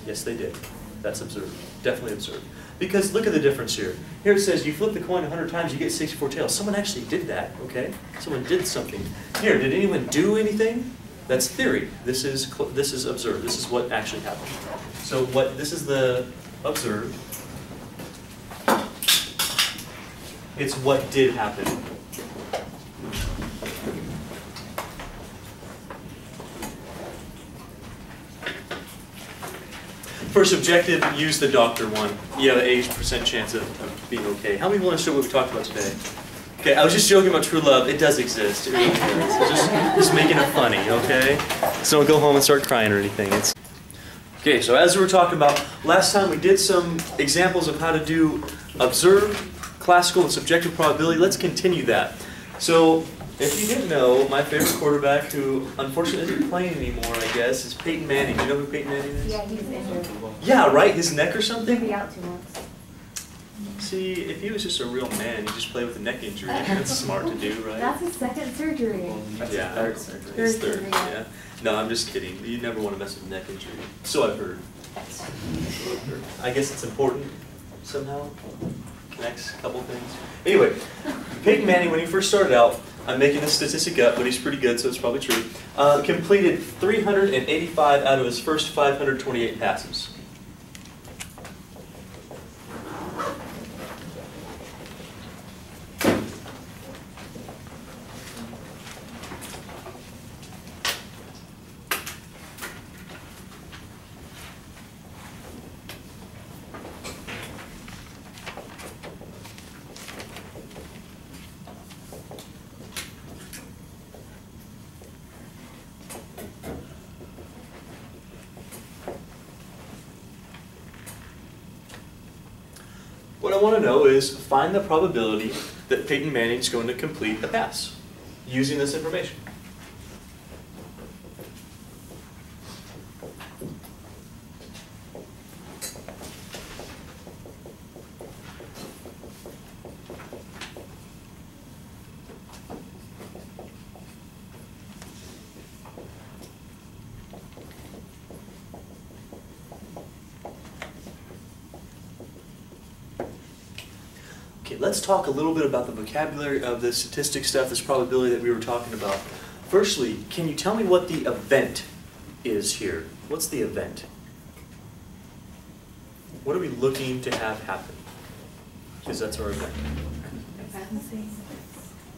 Yes, they did. That's observed. Definitely observed. Because look at the difference here. Here it says you flip the coin 100 times, you get 64 tails. Someone actually did that, okay? Someone did something. Here, did anyone do anything? That's theory. This is this is observed. This is what actually happened. So what this is the observed. It's what did happen. For subjective, use the doctor one. You have an 80% chance of, of being okay. How many people understood what we talked about today? Okay, I was just joking about true love. It does exist. It really does. Just, just making it funny, okay? So don't go home and start crying or anything. It's okay. So as we were talking about last time, we did some examples of how to do observed, classical, and subjective probability. Let's continue that. So if you didn't know, my favorite quarterback, who unfortunately isn't playing anymore, I guess, is Peyton Manning. Do you know who Peyton Manning is? Yeah, he's injured. Yeah, right. His neck or He'll something. be out two months. See, if he was just a real man, he'd just play with a neck injury. That's smart to do, right? That's his second surgery. yeah, third surgery. His Third third. surgery, Yeah. yeah. No, I'm just kidding. You never want to mess with a neck injury. So I've heard. So I've heard. I guess it's important somehow. Connects a couple things. Anyway, Peyton Manning, when he first started out, I'm making this statistic up, but he's pretty good, so it's probably true. Uh, completed 385 out of his first 528 passes. What I want to know is find the probability that Peyton Manning is going to complete a pass using this information. Okay, let's talk a little bit about the vocabulary of the statistic stuff, this probability that we were talking about. Firstly, can you tell me what the event is here? What's the event? What are we looking to have happen? Because that's our event.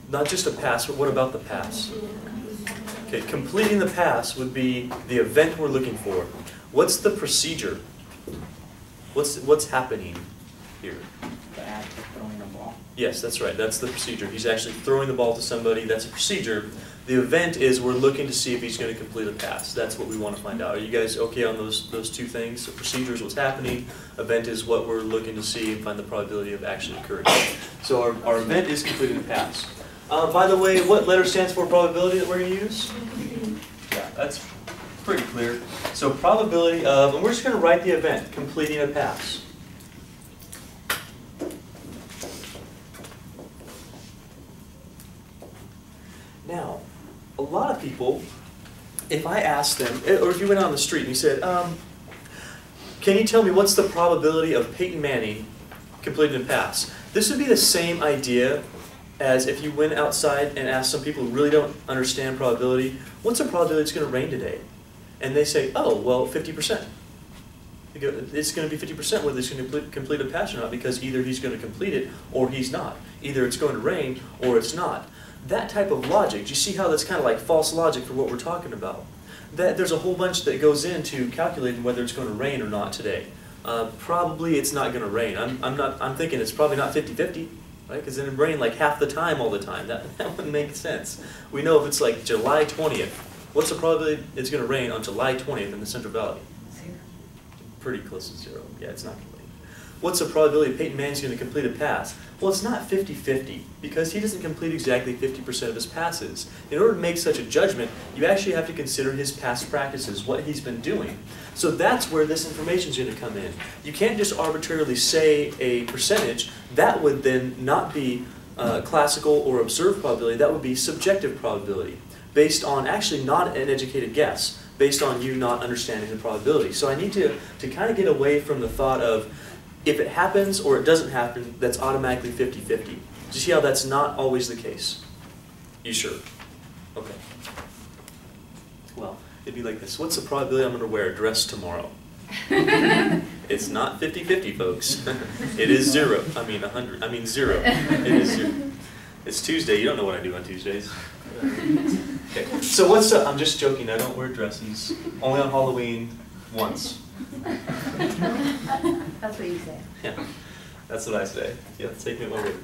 Not just a pass, but what about the pass? Okay, completing the pass would be the event we're looking for. What's the procedure? What's, what's happening here? The act of throwing a ball. Yes, that's right. That's the procedure. He's actually throwing the ball to somebody. That's a procedure. The event is we're looking to see if he's going to complete a pass. That's what we want to find out. Are you guys okay on those those two things? So procedure is what's happening. Event is what we're looking to see and find the probability of actually occurring. So our, our event is completing a pass. Uh, by the way, what letter stands for probability that we're going to use? Yeah, that's pretty clear. So probability of, and we're just going to write the event, completing a pass. Now, a lot of people, if I asked them, eh, or if you went out on the street and you said, um, can you tell me what's the probability of Peyton Manning completing a pass? This would be the same idea as if you went outside and asked some people who really don't understand probability, what's the probability it's going to rain today? And they say, oh, well, 50%. It's going to be 50% whether he's going to complete- complete a pass or not because either he's going to complete it or he's not. Either it's going to rain or it's not. That type of logic, do you see how that's kind of like false logic for what we're talking about? That there's a whole bunch that goes into calculating whether it's going to rain or not today. Uh, probably it's not going to rain. I'm, I'm not. I'm thinking it's probably not 50-50, right? Because it rain like half the time all the time. That that wouldn't make sense. We know if it's like July 20th, what's the probability it's going to rain on July 20th in the Central Valley? Pretty close to zero. Yeah, it's not going to rain. What's the probability Peyton Manning's going to complete a pass? Well, it's not 50-50 because he doesn't complete exactly 50% of his passes. In order to make such a judgment, you actually have to consider his past practices, what he's been doing. So that's where this information is going to come in. You can't just arbitrarily say a percentage. That would then not be uh, classical or observed probability. That would be subjective probability based on actually not an educated guess, based on you not understanding the probability. So I need to, to kind of get away from the thought of if it happens or it doesn't happen, that's automatically 50-50. Do you see how that's not always the case? You sure? Okay. Well, it'd be like this. What's the probability I'm going to wear a dress tomorrow? It's not 50-50, folks. it is zero. I mean, 100. I mean, zero. It is zero. It's Tuesday. You don't know what I do on Tuesdays. Okay. So what's up? I'm just joking. I don't wear dresses. Only on Halloween once. That's what you say. Yeah, that's what I say. Yeah, take me at my word.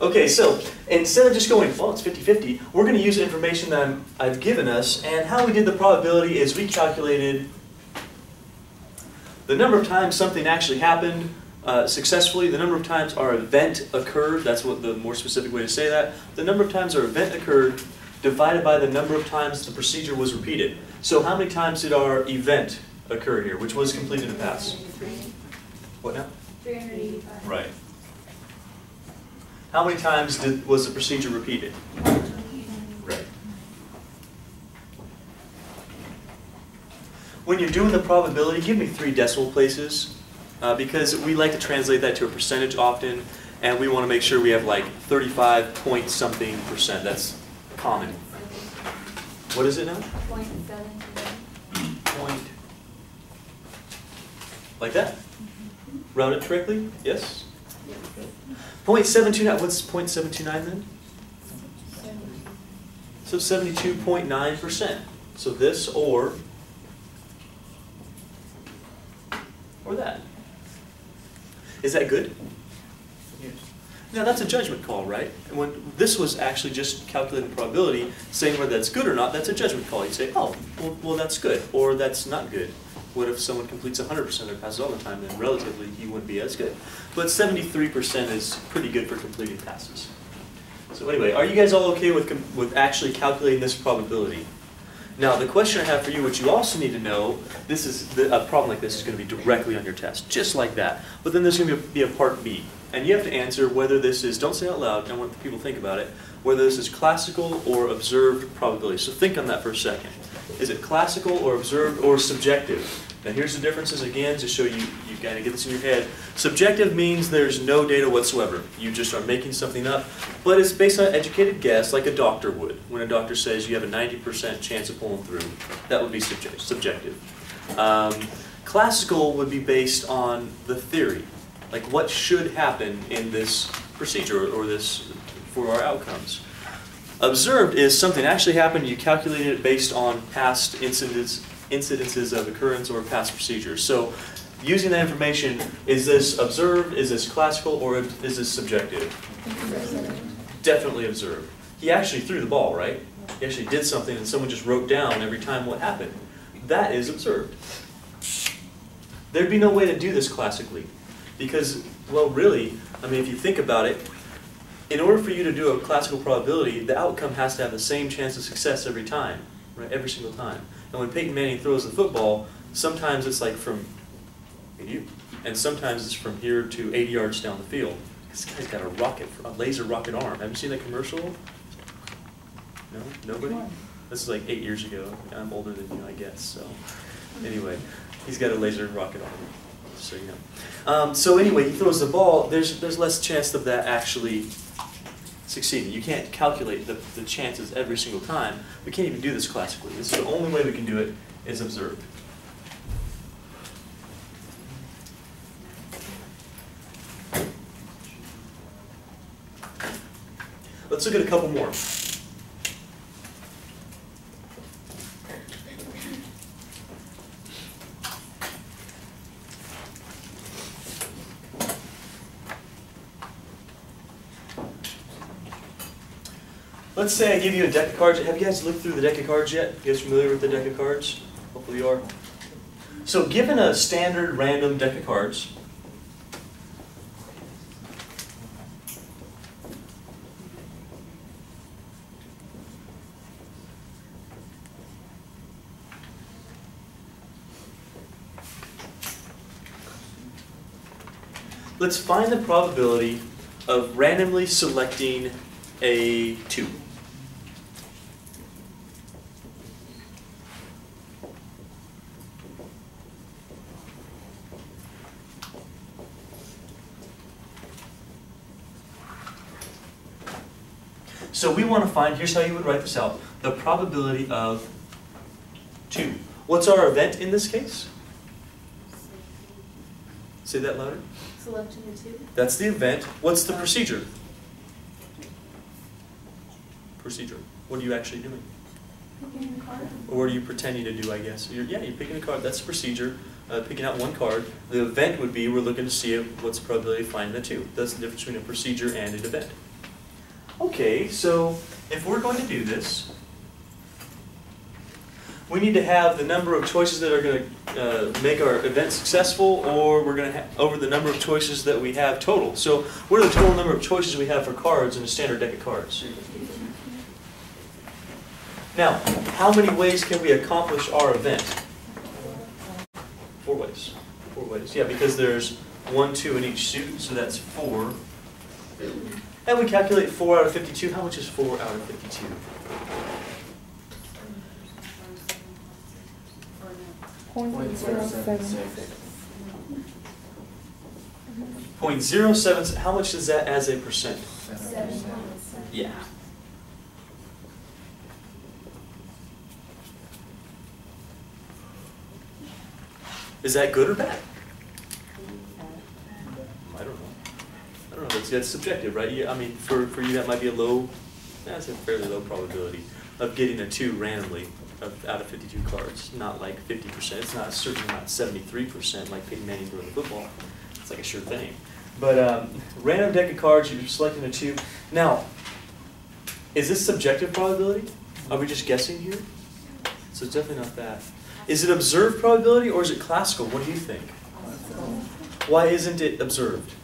Okay, so instead of just going, well, it's 50-50, we're going to use information that I'm, I've given us, and how we did the probability is we calculated the number of times something actually happened uh, successfully, the number of times our event occurred, that's what the more specific way to say that, the number of times our event occurred divided by the number of times the procedure was repeated. So how many times did our event occur here, which was completed in the past? What now? 385. Right. How many times did, was the procedure repeated? Right. When you're doing the probability, give me three decimal places, uh, because we like to translate that to a percentage often, and we want to make sure we have like 35 point something percent. That's common. What is it now? Point seven. Point. Like that? Mm-hmm. Round it correctly? Yes? Point seven two nine, what's point seven two nine then? So seventy-two point nine percent. So this or, or that. Is that good? Yes. Now, that's a judgment call, right? And when this was actually just calculating probability, saying whether that's good or not, that's a judgment call. You say, oh, well, well that's good, or that's not good. What if someone completes 100% of their passes all the time, then relatively he wouldn't be as good. But 73% is pretty good for completing passes. So anyway, are you guys all okay with, with actually calculating this probability? Now, the question I have for you, which you also need to know, this is, the, a problem like this is going to be directly on your test, just like that. But then there's going to be a, be a part B. And you have to answer whether this is, don't say out loud, I want people to think about it, whether this is classical or observed probability. So think on that for a second. Is it classical or observed or subjective? Now here's the differences again to show you, you kind of get this in your head. Subjective means there's no data whatsoever. You just are making something up, but it's based on educated guess like a doctor would. When a doctor says you have a 90% chance of pulling through, that would be subject, subjective. Um, classical would be based on the theory, like what should happen in this procedure or this for our outcomes. Observed is something actually happened, you calculated it based on past incidents, incidences of occurrence or past procedures. So using that information, is this observed, is this classical, or is this subjective? Definitely observed. He actually threw the ball, right? He actually did something and someone just wrote down every time what happened. That is observed. There'd be no way to do this classically. Because, well, really, I mean, if you think about it, in order for you to do a classical probability, the outcome has to have the same chance of success every time, right? Every single time. And when Peyton Manning throws the football, sometimes it's like from you, and sometimes it's from here to 80 yards down the field. This guy's got a rocket, a laser rocket arm. Have you seen that commercial? No, nobody. This is like eight years ago. I'm older than you, I guess. So, anyway, he's got a laser rocket arm. So you know. Um, so anyway, he throws the ball. There's there's less chance of that actually succeeding. You can't calculate the, the chances every single time. We can't even do this classically. This is the only way we can do it is observed. Let's look at a couple more. Let's say I give you a deck of cards. Have you guys looked through the deck of cards yet? You guys familiar with the deck of cards? Hopefully you are. So given a standard random deck of cards, let's find the probability of randomly selecting a 2. So we want to find, here's how you would write this out, the probability of 2. What's our event in this case? Say that louder. Selecting the two. That's the event. What's the procedure? Procedure. What are you actually doing? Picking the card. Or what are you pretending to do, I guess? You're, yeah, you're picking a card. That's the procedure. Uh, picking out one card. The event would be we're looking to see what's the probability of finding the two. That's the difference between a procedure and an event. Okay, so if we're going to do this, we need to have the number of choices that are going to uh, make our event successful, or we're going to have over the number of choices that we have total. So, what are the total number of choices we have for cards in a standard deck of cards? Now, how many ways can we accomplish our event? Four ways. Four ways. Yeah, because there's one, two in each suit, so that's four. And we calculate four out of 52. How much is four out of 52? Point zero seven six. Point zero seven. How much is that as a percent? Seven point seven. Yeah. Is that good or bad? Don't know. That's, that's subjective, right? Yeah, I mean, for, for you, that might be a low, that's a fairly low probability of getting a two randomly of, out of 52 cards. Not like 50%. It's not certainly not 73% like Peyton Manning doing football. It's like a sure thing. But um, random deck of cards, you're selecting a two. Now, is this subjective probability? Are we just guessing here? So it's definitely not that. Is it observed probability or is it classical? What do you think? Why isn't it observed?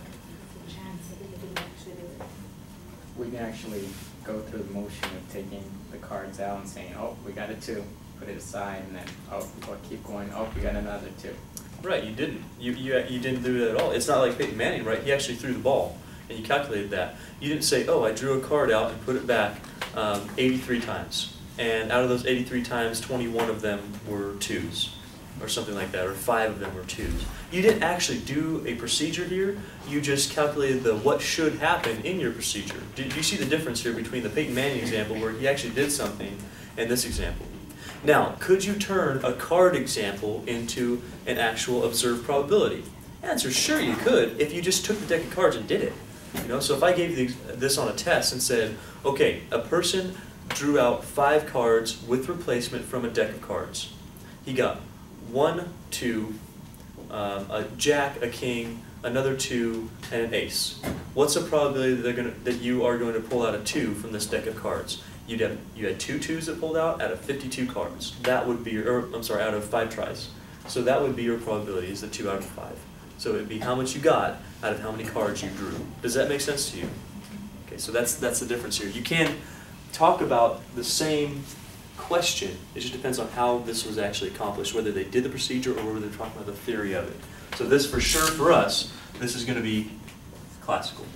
We can actually go through the motion of taking the cards out and saying, oh, we got a two, put it aside, and then, oh, we'll keep going, oh, we got another two. Right, you didn't. You, you, you didn't do that at all. It's not like Peyton Manning, right? He actually threw the ball, and you calculated that. You didn't say, oh, I drew a card out and put it back um, 83 times. And out of those 83 times, 21 of them were twos, or something like that, or five of them were twos. You didn't actually do a procedure here. You just calculated the what should happen in your procedure. Do you see the difference here between the Peyton Manning example, where he actually did something, and this example? Now, could you turn a card example into an actual observed probability? Answer, sure you could, if you just took the deck of cards and did it. You know, so if I gave you this on a test and said, okay, a person drew out five cards with replacement from a deck of cards. He got one, two, um, a jack, a king, another two, and an ace. What's the probability that gonna that you are going to pull out a two from this deck of cards? You'd have you had two twos that pulled out out of 52 cards. That would be your, or, I'm sorry, out of five tries. So that would be your probability is the two out of five. So it'd be how much you got out of how many cards you drew. Does that make sense to you? Okay, so that's that's the difference here. You can talk about the same question. It just depends on how this was actually accomplished, whether they did the procedure or whether they're talking about the theory of it. So this for sure for us, this is going to be classical.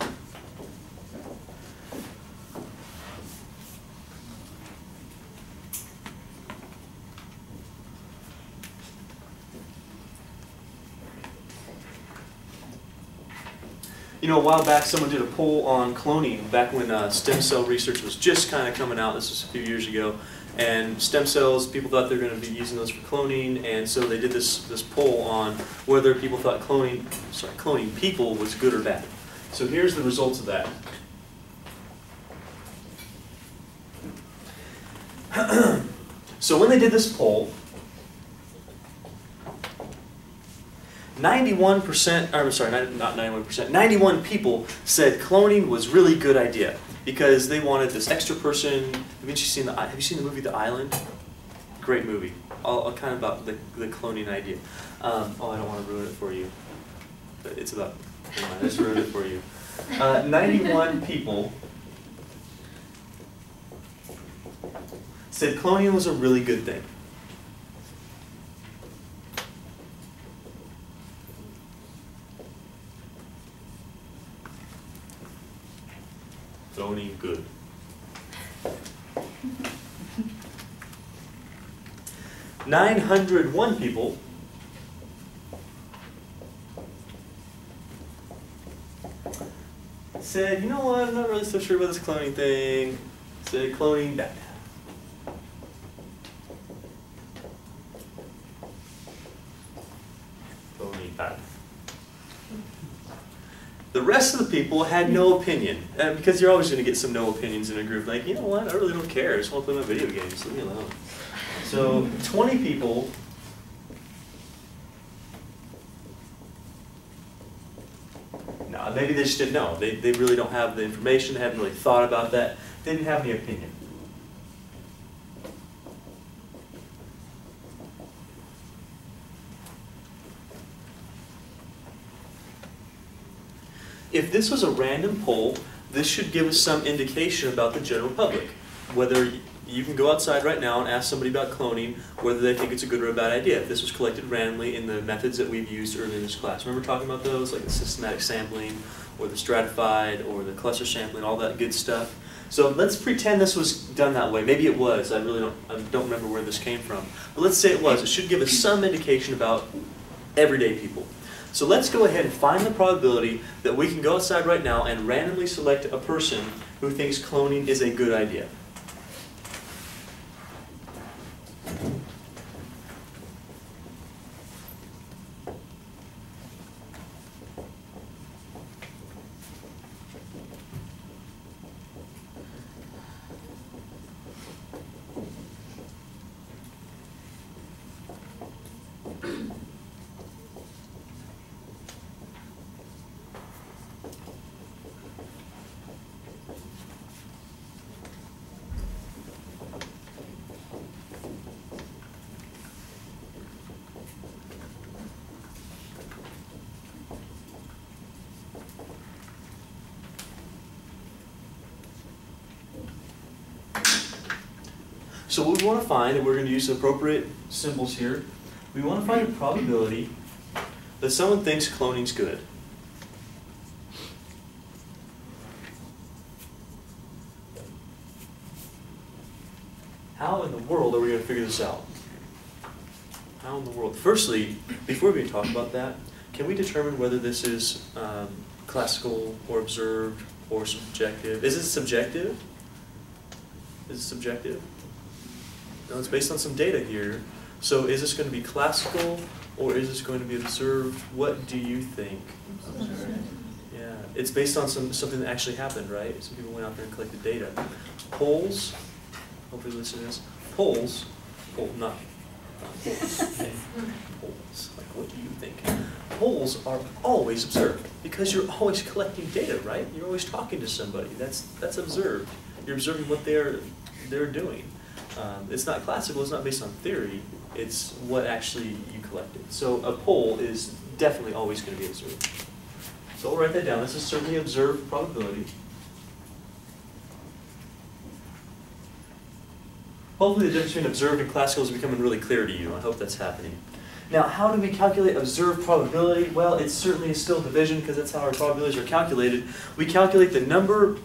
You know, a while back, someone did a poll on cloning, back when uh, stem cell research was just kind of coming out, this was a few years ago. And stem cells, people thought they were going to be using those for cloning, and so they did this, this poll on whether people thought cloning, sorry, cloning people was good or bad. So here's the results of that. so when they did this poll, 91%, or I'm sorry, not not 91%, 91 people said cloning was really good idea because they wanted this extra person. Have you seen the Have you seen the movie The Island? Great movie. All, all kind of about the, the cloning idea. Um, oh, I don't want to ruin it for you, but it's about. I just ruined it for you. Uh, 91 people said cloning was a really good thing. Cloning good. Nine hundred one people said, you know what, I'm not really so sure about this cloning thing. Say cloning bad. Cloning bad. The rest of the people had no opinion, uh, because you're always going to get some no opinions in a group. Like, you know what? I really don't care. I just want to play my video games. Leave me alone. So, 20 people. No, maybe they just didn't know. They, they really don't have the information. They haven't really thought about that. They didn't have any opinion. If this was a random poll, this should give us some indication about the general public. Whether you can go outside right now and ask somebody about cloning, whether they think it's a good or a bad idea. If this was collected randomly in the methods that we've used earlier in this class. Remember talking about those, like the systematic sampling, or the stratified, or the cluster sampling, all that good stuff? So let's pretend this was done that way. Maybe it was. I really don't, I don't remember where this came from. But let's say it was. It should give us some indication about everyday people. So let's go ahead and find the probability that we can go outside right now and randomly select a person who thinks cloning is a good idea. Want to find, and we're going to use appropriate symbols here, we want to find a probability that someone thinks cloning's good. How in the world are we going to figure this out? How in the world? Firstly, before we talk about that, can we determine whether this is um, classical or observed or subjective? Is it subjective? Is it subjective? No, it's based on some data here. So is this going to be classical or is this going to be observed? What do you think? Yeah, it's based on some something that actually happened, right? Some people went out there and collected data. Polls, hopefully listen to this. Polls, poll, not okay. polls. Like, what do you think? Polls are always observed because you're always collecting data, right? You're always talking to somebody. That's that's observed. You're observing what they're they're doing. Um, it's not classical. It's not based on theory. It's what actually you collected. So a poll is definitely always going to be observed. So we'll write that down. This is certainly observed probability. Hopefully the difference between observed and classical is becoming really clear to you. I hope that's happening. Now, how do we calculate observed probability? Well, it certainly is still division because that's how our probabilities are calculated. We calculate the number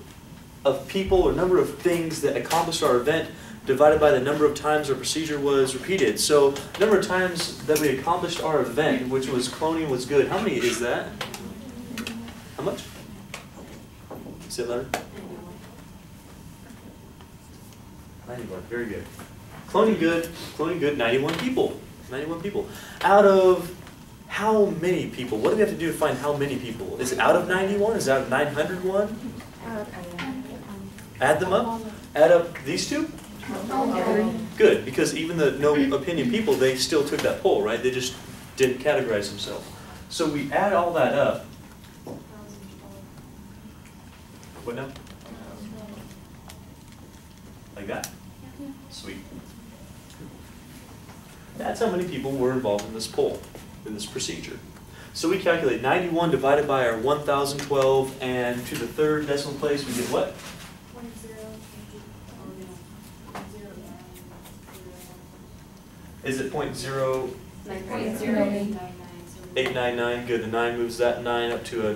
of people or number of things that accomplished our event divided by the number of times our procedure was repeated. So, the number of times that we accomplished our event, which was cloning was good, how many is that? How much? Say it louder. 91, very good. Cloning good, cloning good, 91 people. 91 people. Out of how many people? What do we have to do to find how many people? Is it out of 91? Is it out of 901? Um, Add them up? Add up these two? Good, because even the no opinion people, they still took that poll, right? They just didn't categorize themselves. So we add all that up. What now? Like that? Sweet. That's how many people were involved in this poll, in this procedure. So we calculate 91 divided by our 1,012, and to the third decimal place, we get what? Is it point zero Point zero eight. eight nine nine? Good, the nine moves that nine up to a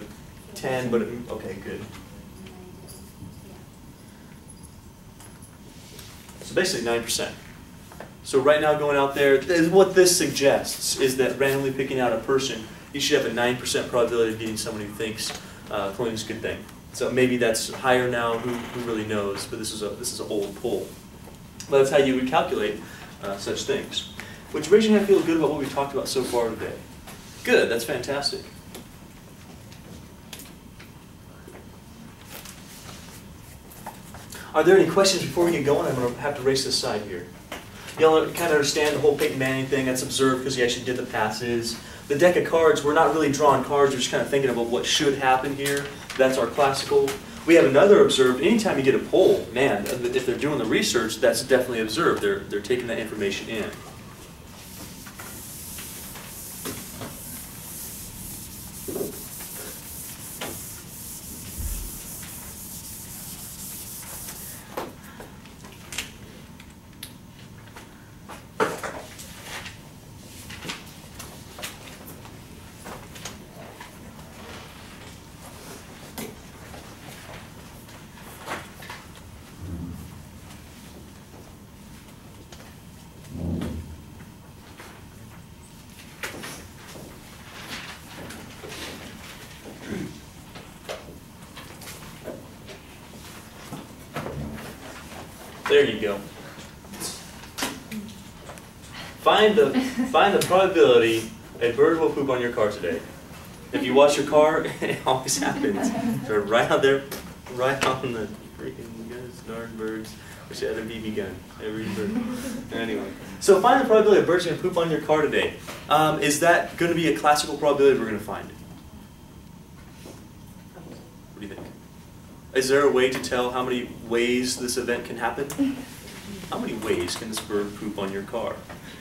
ten, but, it- okay, good. So basically nine percent. So right now going out there, th- what this suggests is that randomly picking out a person, you should have a nine percent probability of getting someone who thinks uh, cloning is a good thing. So maybe that's higher now, who, who really knows, but this is a, this is an old poll. But that's how you would calculate uh, such things. Which makes you feel good about what we've talked about so far today. Good, that's fantastic. Are there any questions before we get going? I'm going to have to race this side here. Y'all kind of understand the whole Peyton Manning thing, that's observed because he actually did the passes. The deck of cards, we're not really drawing cards, we're just kind of thinking about what should happen here. That's our classical. We have another observed, anytime you get a poll, man, if they're doing the research, that's definitely observed. They're, they're taking that information in. There you go. Find the find the probability a bird will poop on your car today. If you wash your car, it always happens. They're right out there, right on the freaking goodness darn birds. Wish I had a BB gun. Every bird. Anyway, so find the probability a bird's gonna poop on your car today. Um, is that going to be a classical probability we're gonna find? What do you think? Is there a way to tell how many ways this event can happen? How many ways can this bird poop on your car?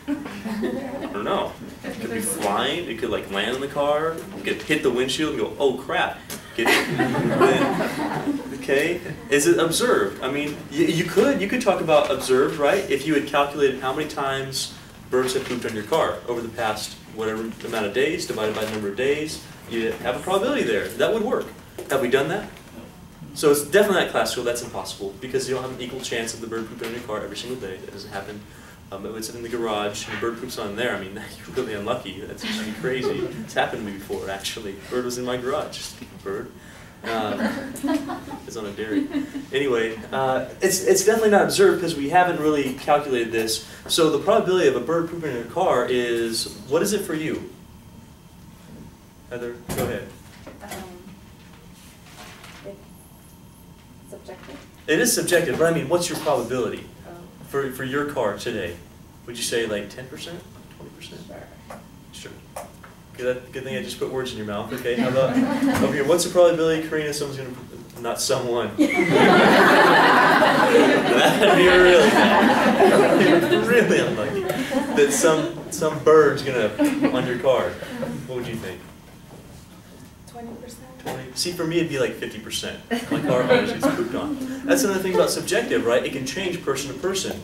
I don't know. It could be flying, it could like land in the car, it could hit the windshield and go, oh crap. Get then, okay, is it observed? I mean, you, you could you could talk about observed, right? If you had calculated how many times birds have pooped on your car over the past whatever amount of days divided by the number of days, you have a probability there. That would work. Have we done that? So it's definitely not classical, that's impossible, because you don't have an equal chance of the bird pooping on your car every single day. That doesn't happen. Um, if it's in the garage and the bird poops on there, I mean, you're really unlucky. That's actually crazy. It's happened to me before, actually. Bird was in my garage. Bird. Uh, it's on a dairy. Anyway, uh, it's, it's definitely not observed because we haven't really calculated this. So the probability of a bird pooping in your car is, what is it for you? Heather, go ahead. Um, it's subjective. It is subjective, but I mean, what's your probability Um, for, for your car today? Would you say like 10%, 20%? sure. Sure. Good, good thing I just put words in your mouth. Okay, how about over here? What's the probability, Karina, someone's gonna, not someone. That'd be really bad. really unlucky. That some, some bird's gonna on your car. What would you think? Twenty percent. 20? See, for me, it'd be like 50%. My car always gets pooped on. That's another thing about subjective, right? It can change person to person.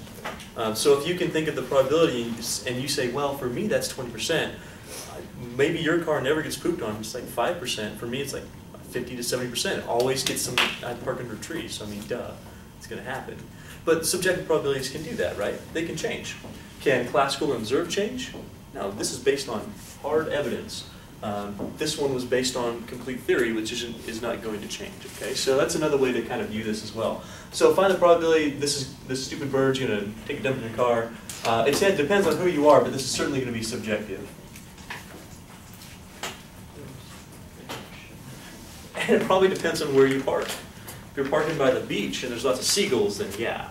Um, so if you can think of the probability and you say, well, for me, that's 20%. uh, Maybe your car never gets pooped on, it's like 5%. For me, it's like 50 to 70%. It always gets some, I park under trees, so I mean, duh, it's going to happen. But subjective probabilities can do that, right? They can change. Can classical and observed change? Now, this is based on hard evidence. Um, this one was based on complete theory, which isn't, is not going to change. Okay, so that's another way to kind of view this as well. So find the probability this is this stupid bird's going to take a dump in your car. Uh, it depends on who you are, but this is certainly going to be subjective. And it probably depends on where you park. If you're parking by the beach and there's lots of seagulls, then yeah.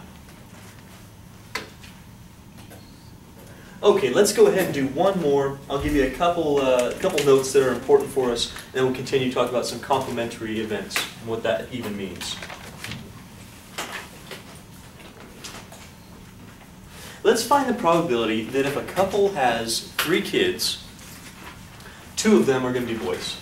Okay, let's go ahead and do one more. I'll give you a couple, uh, couple notes that are important for us, and then we'll continue to talk about some complementary events and what that even means. Let's find the probability that if a couple has three kids, two of them are going to be boys.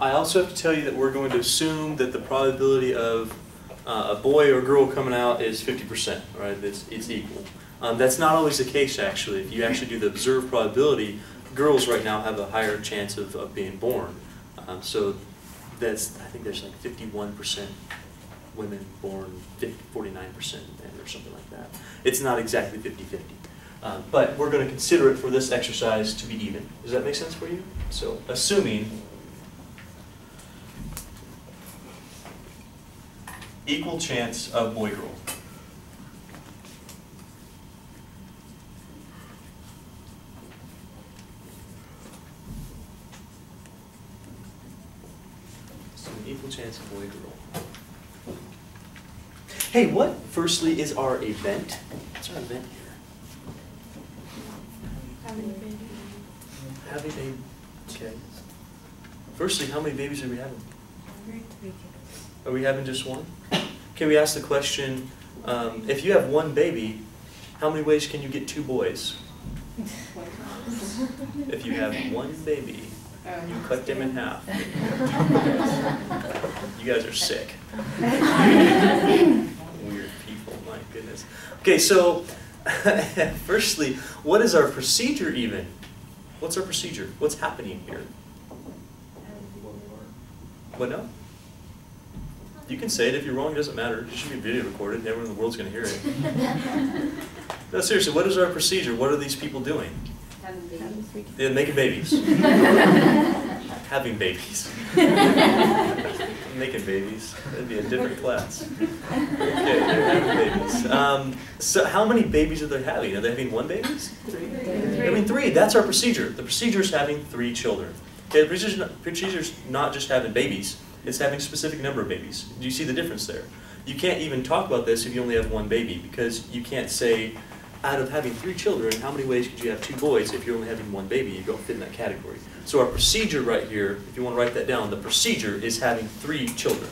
I also have to tell you that we're going to assume that the probability of uh, a boy or girl coming out is 50%, right? It's, it's equal. Um, that's not always the case, actually. If you actually do the observed probability, girls right now have a higher chance of, of being born. Um, so that's, I think there's like 51% women born, 50, 49% men or something like that. It's not exactly 50-50. Uh, but we're going to consider it for this exercise to be even. Does that make sense for you? So assuming equal chance of boy girl. So an equal chance of boy girl. Hey, what firstly is our event? What's our event here? Having a baby. Having a, okay. Firstly, how many babies are we having? Are we having just one? Can we ask the question, um, if you have one baby, how many ways can you get two boys? If you have one baby, you cut them in half. You guys are sick. Weird people, my goodness. Okay, so firstly, what is our procedure even? What's our procedure? What's happening here? What now? You can say it if you're wrong, it doesn't matter. It should be video recorded, everyone in the world's gonna hear it. No, seriously, what is our procedure? What are these people doing? They're making babies. Having babies. making babies. That'd be a different class. Okay, they're having babies. Um, so how many babies are they having? Are they having one babies? I mean, three. That's our procedure. The procedure is having three children. Okay, the procedure's not, procedure's not just having babies. It's having a specific number of babies. Do you see the difference there? You can't even talk about this if you only have one baby because you can't say, out of having three children, how many ways could you have two boys if you're only having one baby? You don't fit in that category. So our procedure right here, if you want to write that down, the procedure is having three children.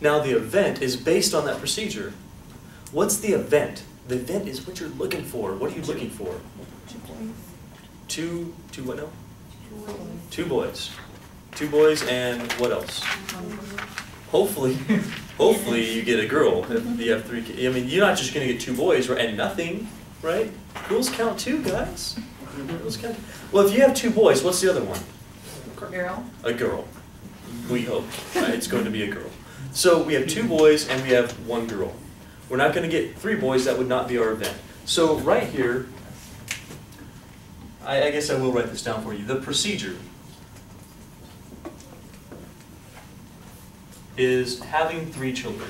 Now the event is based on that procedure. What's the event? The event is what you're looking for. What are you looking for? Two, two what now? Two boys. Two boys and what else? Hopefully, hopefully you get a girl if mm-hmm. you have three kids. I mean, you're not just gonna get two boys and nothing, right? Girls count too, guys. Mm-hmm. Girls count. Well, if you have two boys, what's the other one? Girl? A girl. We hope. Right? It's going to be a girl. So we have two boys and we have one girl. We're not going to get three boys. That would not be our event. So right here, I, I guess I will write this down for you. The procedure is having three children.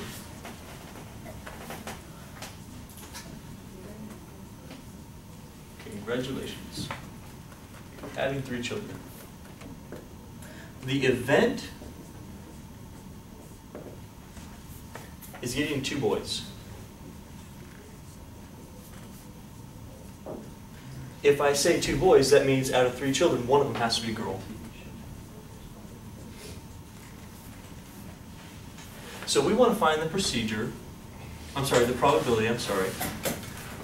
Congratulations. Having three children. The event is getting two boys. If I say two boys, that means out of three children, one of them has to be a girl. So we want to find the procedure, I'm sorry, the probability, I'm sorry,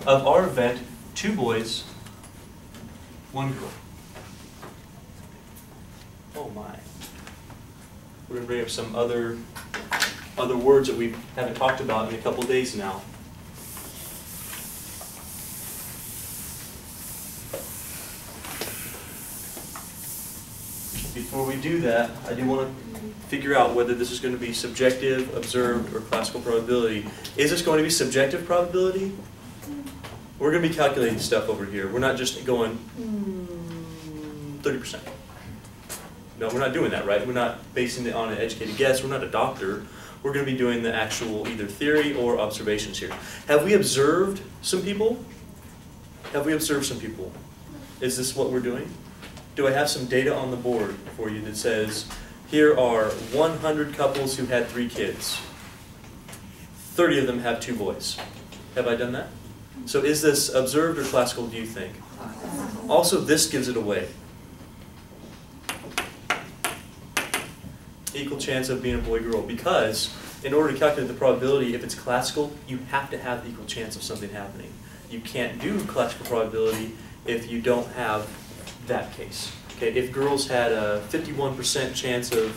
of our event, two boys, one girl. Oh my. We're gonna bring up some other, other words that we haven't talked about in a couple days now. Before we do that, I do want to figure out whether this is going to be subjective, observed, or classical probability. Is this going to be subjective probability? We're going to be calculating stuff over here. We're not just going hmm. thirty percent. No, we're not doing that, right? We're not basing it on an educated guess. We're not a doctor. We're going to be doing the actual either theory or observations here. Have we observed some people? Have we observed some people? Is this what we're doing? Do I have some data on the board for you that says, here are 100 couples who had three kids. 30 of them have two boys. Have I done that? So is this observed or classical, do you think? Also, this gives it away. Equal chance of being a boy girl because in order to calculate the probability, if it's classical, you have to have equal chance of something happening. you can't do classical probability if you don't have that case. Okay, if girls had a fifty-one percent chance of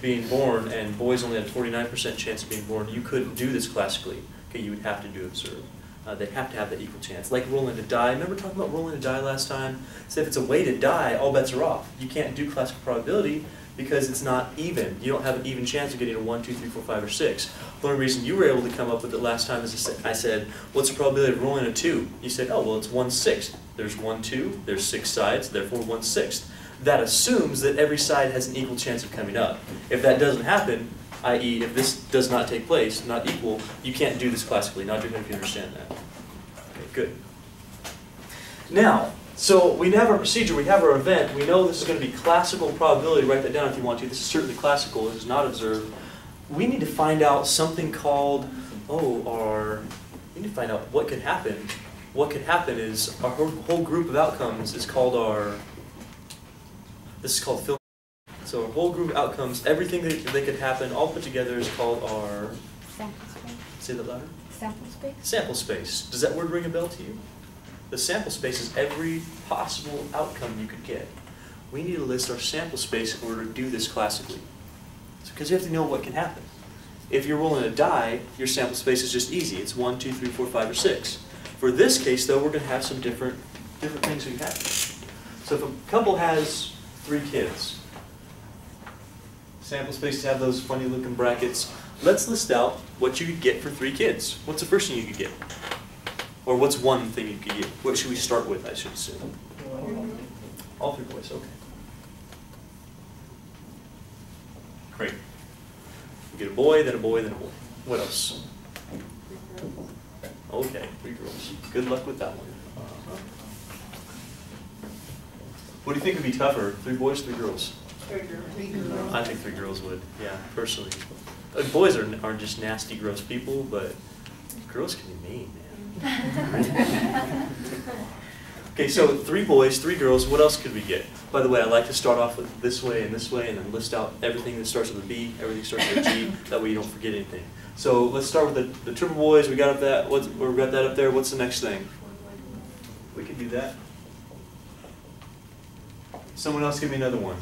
being born and boys only had a forty-nine percent chance of being born, you couldn't do this classically. Okay, you would have to do observe. Uh, they have to have that equal chance. Like rolling a die. Remember talking about rolling a die last time? So if it's a way to die, all bets are off. You can't do classical probability because it's not even. You don't have an even chance of getting a one, two, three, four, five, or six. The only reason you were able to come up with it last time is I said- what's the probability of rolling a two? You said, oh, well, it's one sixth. There's one two, there's six sides, therefore one sixth. That assumes that every side has an equal chance of coming up. If that doesn't happen, i.e. if this does not take place, not equal, you can't do this classically. Not sure if you understand that. Okay, good. Now, so we have our procedure, we have our event, we know this is going to be classical probability, write that down if you want to, this is certainly classical, this is not observed. We need to find out something called, oh, our, we need to find out what could happen. What could happen is, our whole, whole group of outcomes is called our, this is called film. So our whole group of outcomes, everything that, that could happen, all put together is called our, Sample space. say that louder? Sample space? Sample space. Does that word ring a bell to you? The sample space is every possible outcome you could get. We need to list our sample space in order to do this classically. Because you have to know what can happen. If you're rolling a die, your sample space is just easy. It's one, two, three, four, five, or six. For this case, though, we're going to have some different, different things we happen. So if a couple has three kids, sample space to have those funny looking brackets. Let's list out what you could get for three kids. What's the first thing you could get? Or what's one thing you could get? What should we start with, I should assume? All three boys, okay. Great. You get a boy, then a boy, then a boy. What else? Okay, three girls. Good luck with that one. What do you think would be tougher, three boys, three girls? Three girls. I think three girls would, yeah, personally. Boys are, are just nasty, gross people, but girls can be mean, man. Okay, so three boys, three girls, what else could we get? By the way, I like to start off with this way and this way, and then list out everything that starts with a B, everything starts with a G, that way you don't forget anything. So let's start with the, the triple boys, we got up that, what's, we got that up there, what's the next thing? We can do that. Someone else give me another one.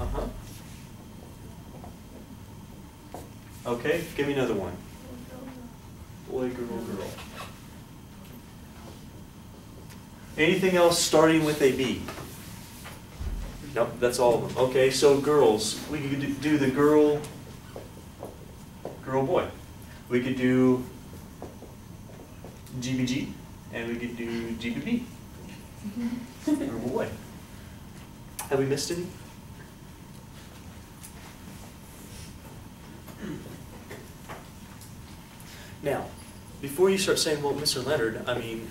Uh-huh. Okay, give me another one. Boy, girl, girl. Anything else starting with a B? Nope, that's all of them. Okay, so girls, we could do- the girl, girl, boy. We could do GBG, and we could do GBB. Girl, boy. Have we missed any? Now, before you start saying, well, Mr. Leonard, I mean,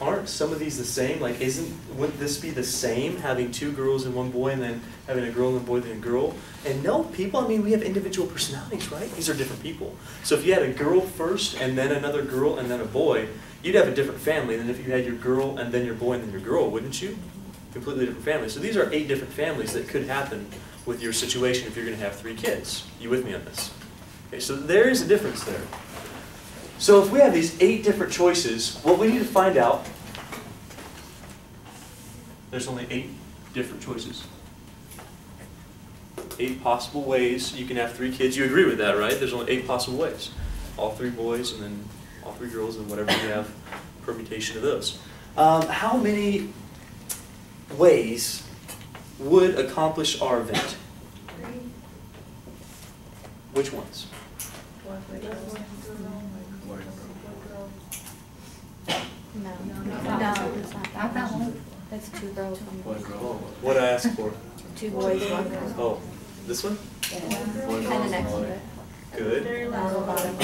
aren't some of these the same? Like, isn't, wouldn't this be the same, having two girls and one boy, and then having a girl and a boy, then a girl? And no, people, I mean, we have individual personalities, right? These are different people. So if you had a girl first, and then another girl, and then a boy, you'd have a different family than if you had your girl, and then your boy, and then your girl, wouldn't you? Completely different families. So these are eight different families that could happen with your situation if you're gonna have three kids. You with me on this? Okay, so there is a difference there. So if we have these eight different choices, what we need to find out, there's only eight different choices. Eight possible ways you can have three kids. You agree with that, right? There's only eight possible ways. All three boys and then all three girls and whatever you have permutation of those. Um, how many ways would accomplish our event? Three. Which ones? No, no, it's not that one. That's two girls, one boy. What I asked for? Two boys, one girl. Oh, this one? And the next one. Good. On the bottom.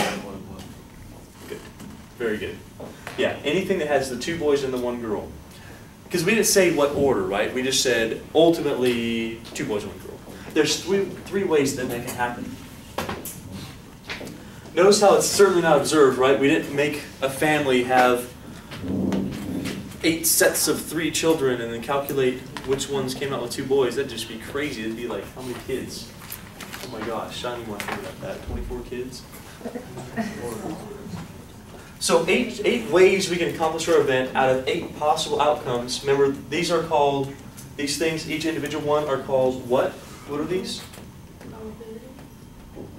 Good. Very good. Yeah, anything that has the two boys and the one girl. Because we didn't say what order, right? We just said ultimately two boys and one girl. There's three, three ways that that can happen. Notice how it's certainly not observed, right? We didn't make a family have eight sets of three children and then calculate which ones came out with two boys. That'd just be crazy. It'd be like, how many kids? Oh my gosh, Shawnee might think about that. 24 kids? So eight, eight ways we can accomplish our event out of eight possible outcomes. Remember, these are called, these things, each individual one are called what? What are these?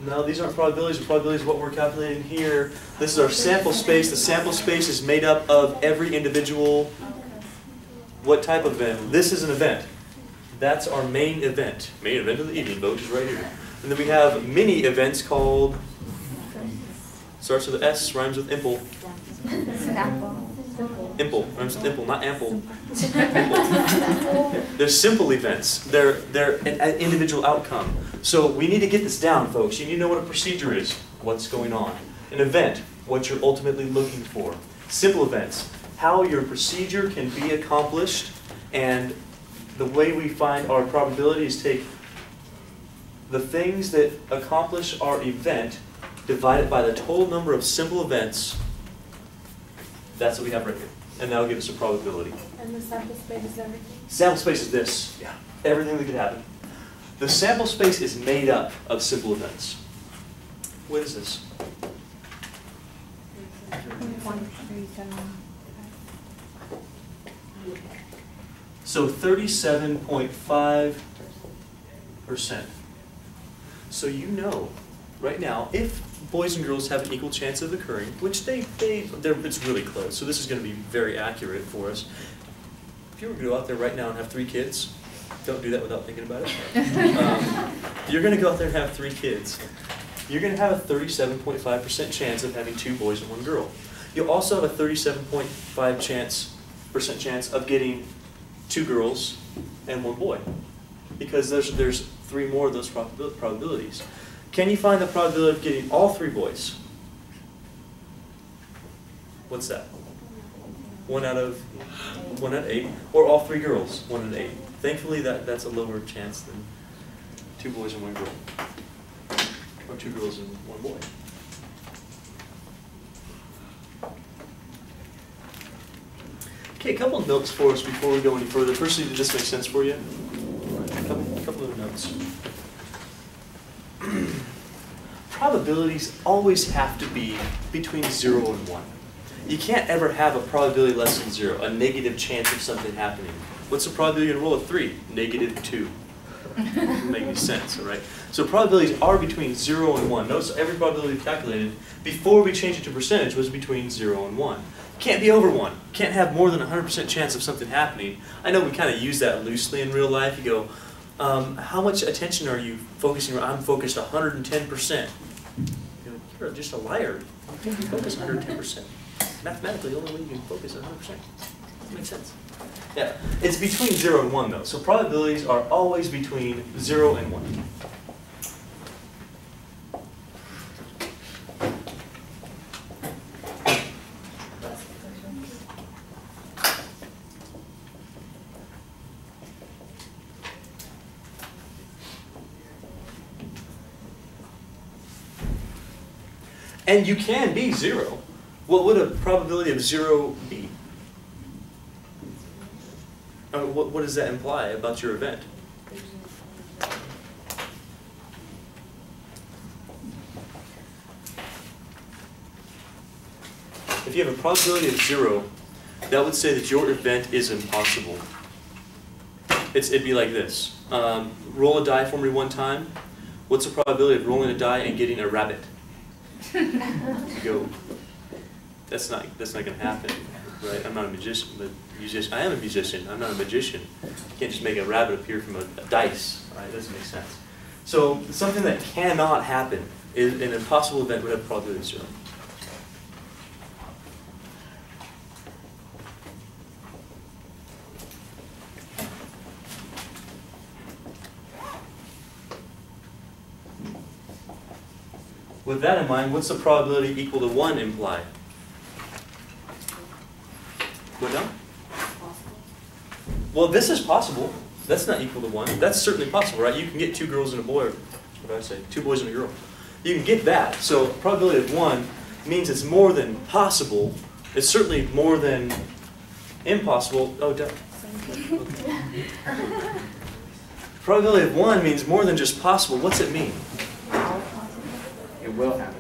No, these aren't probabilities. The probability is what we're calculating here. This is our sample space. The sample space is made up of every individual, what type of event? This is an event. That's our main event. Main event of the evening, vote is right here. And then we have mini events called, starts with S, rhymes with imple. Imple, imple, not ample. They're simple events. They're, they're an, an individual outcome. So we need to get this down, folks. You need to know what a procedure is, what's going on. An event, what you're ultimately looking for. Simple events, how your procedure can be accomplished, and the way we find our probability is take the things that accomplish our event divided by the total number of simple events. That's what we have right here. And that'll give us a probability. And the sample space is everything? Sample space is this. Yeah. Everything that could happen. The sample space is made up of simple events. What is this? One, three, seven. So thirty-seven point five percent. So you know, right now, if boys and girls have an equal chance of occurring, which they, they, they're, it's really close, so this is gonna be very accurate for us. If you were to go out there right now and have three kids, don't do that without thinking about it. Um, You're gonna go out there and have three kids. You're gonna have a thirty-seven point five percent chance of having two boys and one girl. You'll also have a thirty-seven point five chance, percent chance of getting two girls and one boy. Because there's, there's three more of those probabil- probabilities. Can you find the probability of getting all three boys? What's that? One out of, one out of eight, or all three girls, one out of eight. Thankfully, that, that's a lower chance than two boys and one girl. Or two girls and one boy. Okay, a couple of notes for us before we go any further. Firstly, did this make sense for you? A couple, a couple of notes. Probabilities always have to be between zero and one. You can't ever have a probability less than zero, a negative chance of something happening. What's the probability in a roll of three? Negative two. Doesn't make any sense, all right? So probabilities are between zero and one. Notice every probability calculated before we changed it to percentage was between zero and one. Can't be over one. Can't have more than a hundred percent chance of something happening. I know we kind of use that loosely in real life. You go, um, how much attention are you focusing on? I'm focused hundred and ten percent. You're just a liar. You can focus hundred and ten percent. Mathematically, the only way you can focus is hundred percent. Makes sense. Yeah, it's between zero and one though. So probabilities are always between zero and one. And you can be zero. What would a probability of zero be? Mean, what, what does that imply about your event? If you have a probability of zero, that would say that your event is impossible. It's, it'd be like this. Um, roll a die for me one time. What's the probability of rolling a die and getting a rabbit? You go, that's not, that's not gonna happen, right? I'm not a magician, but musician, I am a musician, I'm not a magician. You can't just make a rabbit appear from a, a dice, right? It doesn't make sense. So something that cannot happen, is an impossible event would have probability zero. With that in mind, what's the probability equal to one imply? What now? Well, this is possible. That's not equal to one. That's certainly possible, right? You can get two girls and a boy, or what did I say? Two boys and a girl. You can get that. So probability of one means it's more than possible. It's certainly more than impossible. Oh, duh. Probability of one means more than just possible. What's it mean? It will happen.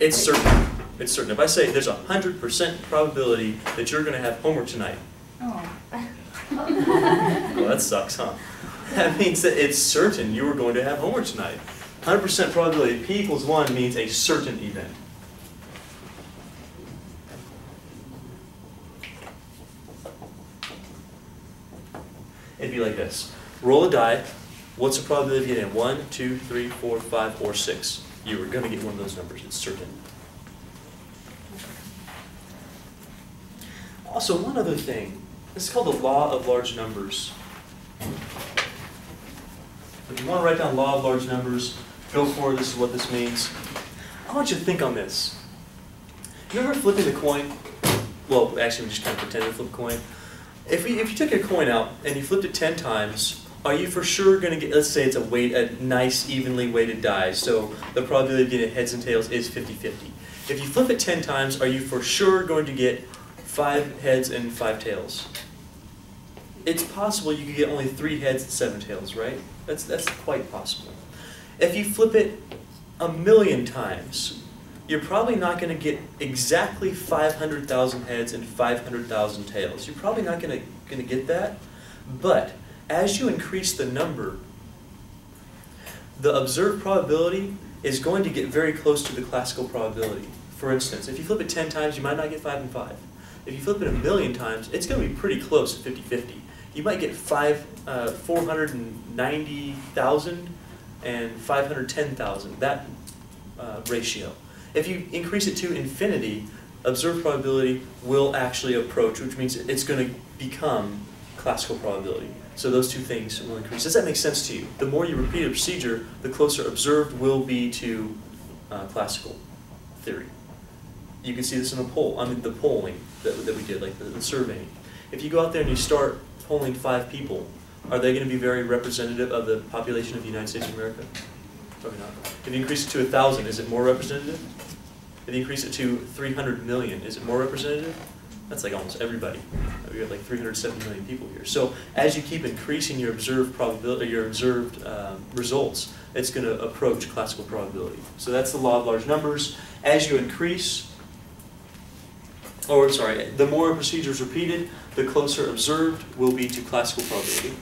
It's certain. It's certain. If I say there's a hundred percent probability that you're gonna have homework tonight, Oh, well, that sucks, huh? That means that it's certain you are going to have homework tonight. Hundred percent probability, P equals one means a certain event. It'd be like this. Roll a die. What's the probability of getting one, two, three, four, five, or six? You are gonna get one of those numbers, it's certain. Also, one other thing. This is called the law of large numbers. If you want to write down law of large numbers, go for it. This is what this means. I want you to think on this. You remember flipping the coin? Well, actually, we just kind of pretend to flip a coin. If, we, if you took your coin out and you flipped it 10 times, are you for sure going to get, let's say it's a weight, a nice evenly weighted die, so the probability of getting heads and tails is 50-50. If you flip it 10 times, are you for sure going to get five heads and five tails? It's possible you could get only three heads and seven tails, right? That's, that's quite possible. If you flip it a million times, you're probably not going to get exactly 500,000 heads and 500,000 tails. You're probably not going to, going to get that. But as you increase the number, the observed probability is going to get very close to the classical probability. For instance, if you flip it 10 times, you might not get 5 and 5. If you flip it a million times, it's going to be pretty close to 50-50. You might get five, uh, 490,000 and 510,000, that uh, ratio. If you increase it to infinity, observed probability will actually approach, which means it's going to become classical probability. So those two things will increase. Does that make sense to you? The more you repeat a procedure, the closer observed will be to uh, classical theory. You can see this in the poll, I mean the polling that, that we did, like the, the. If you go out there and you start polling five people, are they going to be very representative of the population of the United States of America? Probably not. If you increase it to a thousand, is it more representative? If you increase it to 300 million, is it more representative? That's like almost everybody. We have like 370 million people here. So as you keep increasing your observed probability, your observed um, results, it's going to approach classical probability. So that's the law of large numbers. As you increase, or sorry, the more a procedure is repeated, the closer observed will be to classical probability.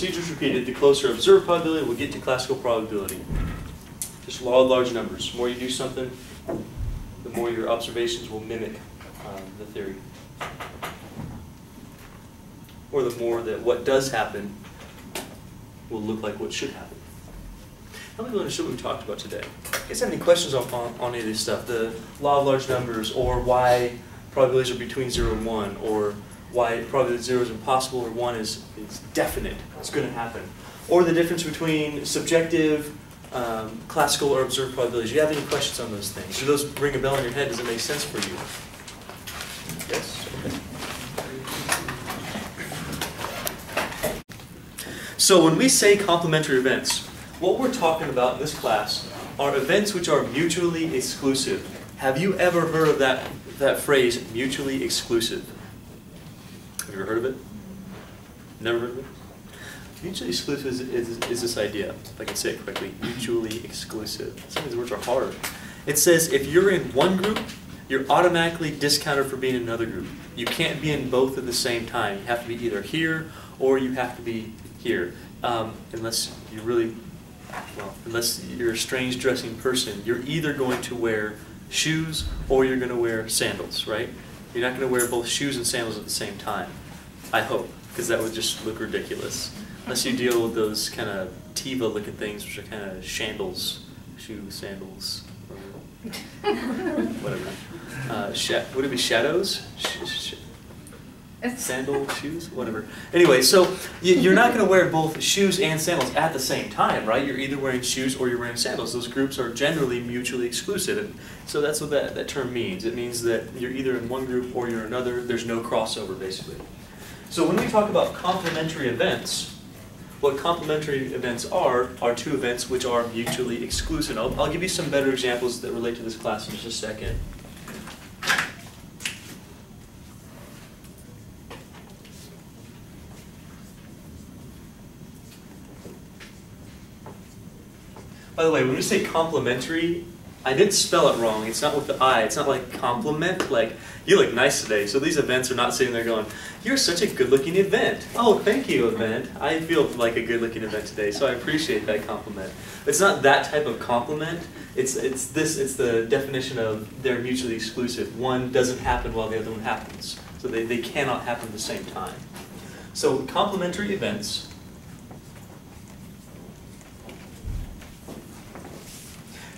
More procedures repeated, the closer observed probability will get to classical probability. Just law of large numbers. The more you do something, the more your observations will mimic um, the theory. Or the more that what does happen will look like what should happen. How many understood what we talked about today? You guys have any questions on, on, on any of this stuff? The law of large numbers, or why probabilities are between 0 and 1, or why probability 0 is impossible, or 1 is, is definite, it's going to happen. Or the difference between subjective, um, classical, or observed probabilities. Do you have any questions on those things? Do those ring a bell in your head? Does it make sense for you? Yes? Okay. So when we say complementary events, what we're talking about in this class are events which are mutually exclusive. Have you ever heard of that, that phrase, mutually exclusive? Have you ever heard of it? Never heard of it? Mutually exclusive is, is, is this idea, if I can say it correctly, mutually exclusive. Some of these words are hard. It says if you're in one group, you're automatically discounted for being in another group. You can't be in both at the same time. You have to be either here or you have to be here. Um, unless you really, well, unless you're a strange dressing person, you're either going to wear shoes or you're going to wear sandals, right? You're not going to wear both shoes and sandals at the same time. I hope, because that would just look ridiculous. Unless you deal with those kind of Teva looking things, which are kind of shambles, shoe, sandals, or whatever. Uh, sha- would it be shadows? Sh- sh- Sandal, shoes, whatever. Anyway, so you, you're not going to wear both shoes and sandals at the same time, right? You're either wearing shoes or you're wearing sandals. Those groups are generally mutually exclusive. And so that's what that, that term means. It means that you're either in one group or you're in another. There's no crossover, basically. So when we talk about complementary events, what complementary events are, are two events which are mutually exclusive. I'll, I'll give you some better examples that relate to this class in just a second. By the way, when we say complementary, I did spell it wrong. It's not with the I. It's not like complement, Like you look nice today. So these events are not sitting there going, "You're such a good-looking event." Oh, thank you, event. I feel like a good-looking event today, so I appreciate that compliment. It's not that type of compliment. It's it's this. It's the definition of they're mutually exclusive. One doesn't happen while the other one happens. So they, they cannot happen at the same time. So complementary events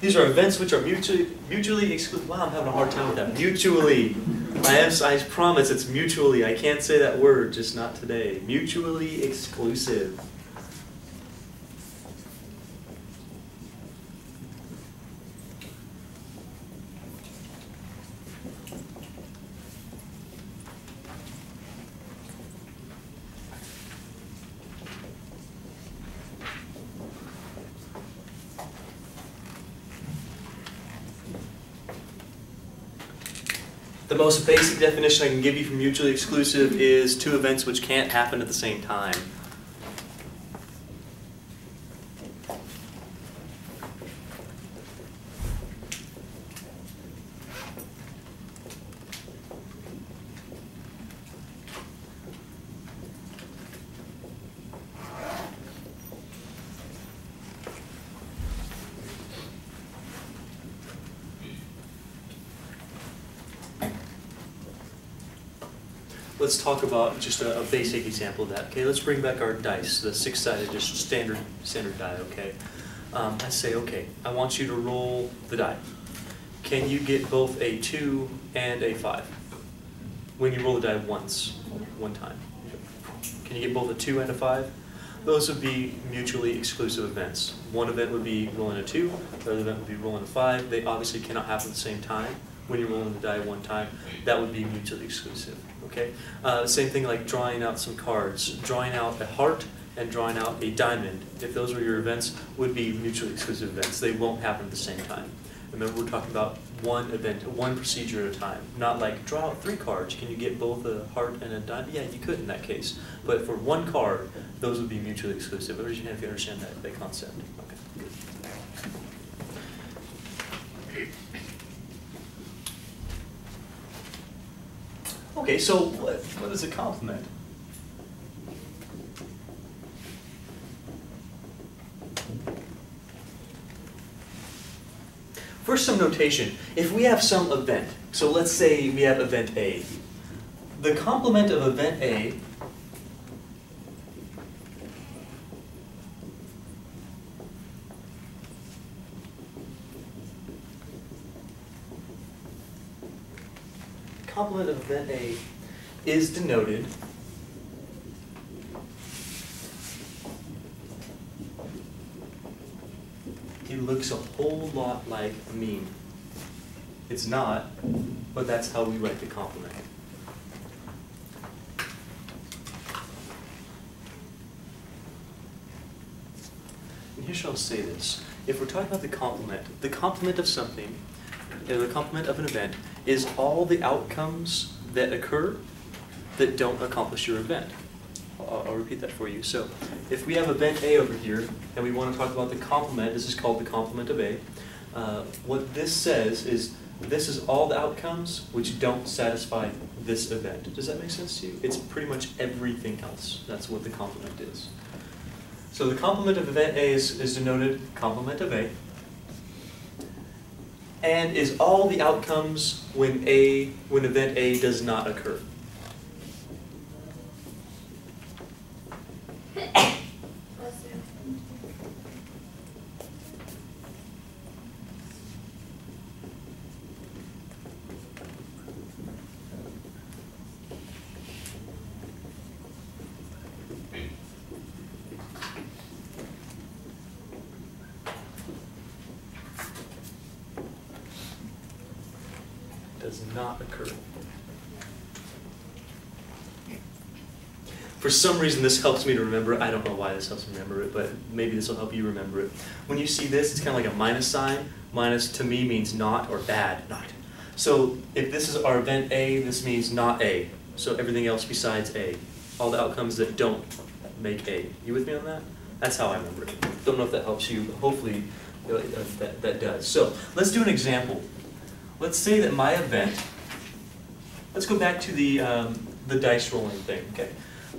These are events which are mutually mutually exclusive. Wow, I'm having a hard time with that. Mutually. I am, I promise it's mutually. I can't say that word, just not today. Mutually exclusive. The most basic definition I can give you for mutually exclusive is two events which can't happen at the same time. Talk about just a, a basic example of that. Okay, let's bring back our dice, the six-sided, just standard standard die. Okay, um, I say, okay, I want you to roll the die. Can you get both a two and a five? When you roll the die once, one time. Can you get both a two and a five? Those would be mutually exclusive events. One event would be rolling a two, the other event would be rolling a five. They obviously cannot happen at the same time. When you're rolling the die one time, that would be mutually exclusive. Okay. Uh, same thing like drawing out some cards. Drawing out a heart and drawing out a diamond. If those were your events, would be mutually exclusive events. They won't happen at the same time. Remember, we're talking about one event, one procedure at a time. Not like draw out three cards. Can you get both a heart and a diamond? Yeah, you could in that case. But for one card, those would be mutually exclusive. Your hand if you understand that, that concept. Okay. So what, what is a complement? First, some notation. If we have some event, so let's say we have event A. The complement of event A complement of event A is denoted it looks a whole lot like a mean. It's not, but that's how we write the complement. And here's how I'll say this. If we're talking about the complement, the complement of something, uh, the complement of an event, is all the outcomes that occur that don't accomplish your event. I'll, I'll repeat that for you. So if we have event A over here, and we want to talk about the complement, this is called the complement of A. Uh, what this says is this is all the outcomes which don't satisfy this event. Does that make sense to you? It's pretty much everything else. That's what the complement is. So the complement of event A is, is denoted complement of A. And is all the outcomes when A when event A does not occur. does not occur. For some reason, this helps me to remember. I don't know why this helps me remember it, but maybe this will help you remember it. When you see this, it's kind of like a minus sign. Minus to me means not or bad, not. So if this is our event A, this means not A. So everything else besides A. All the outcomes that don't make A. You with me on that? That's how I remember it. Don't know if that helps you, but hopefully uh, that, that does. So let's do an example. Let's say that my event, let's go back to the, um, the dice rolling thing, okay?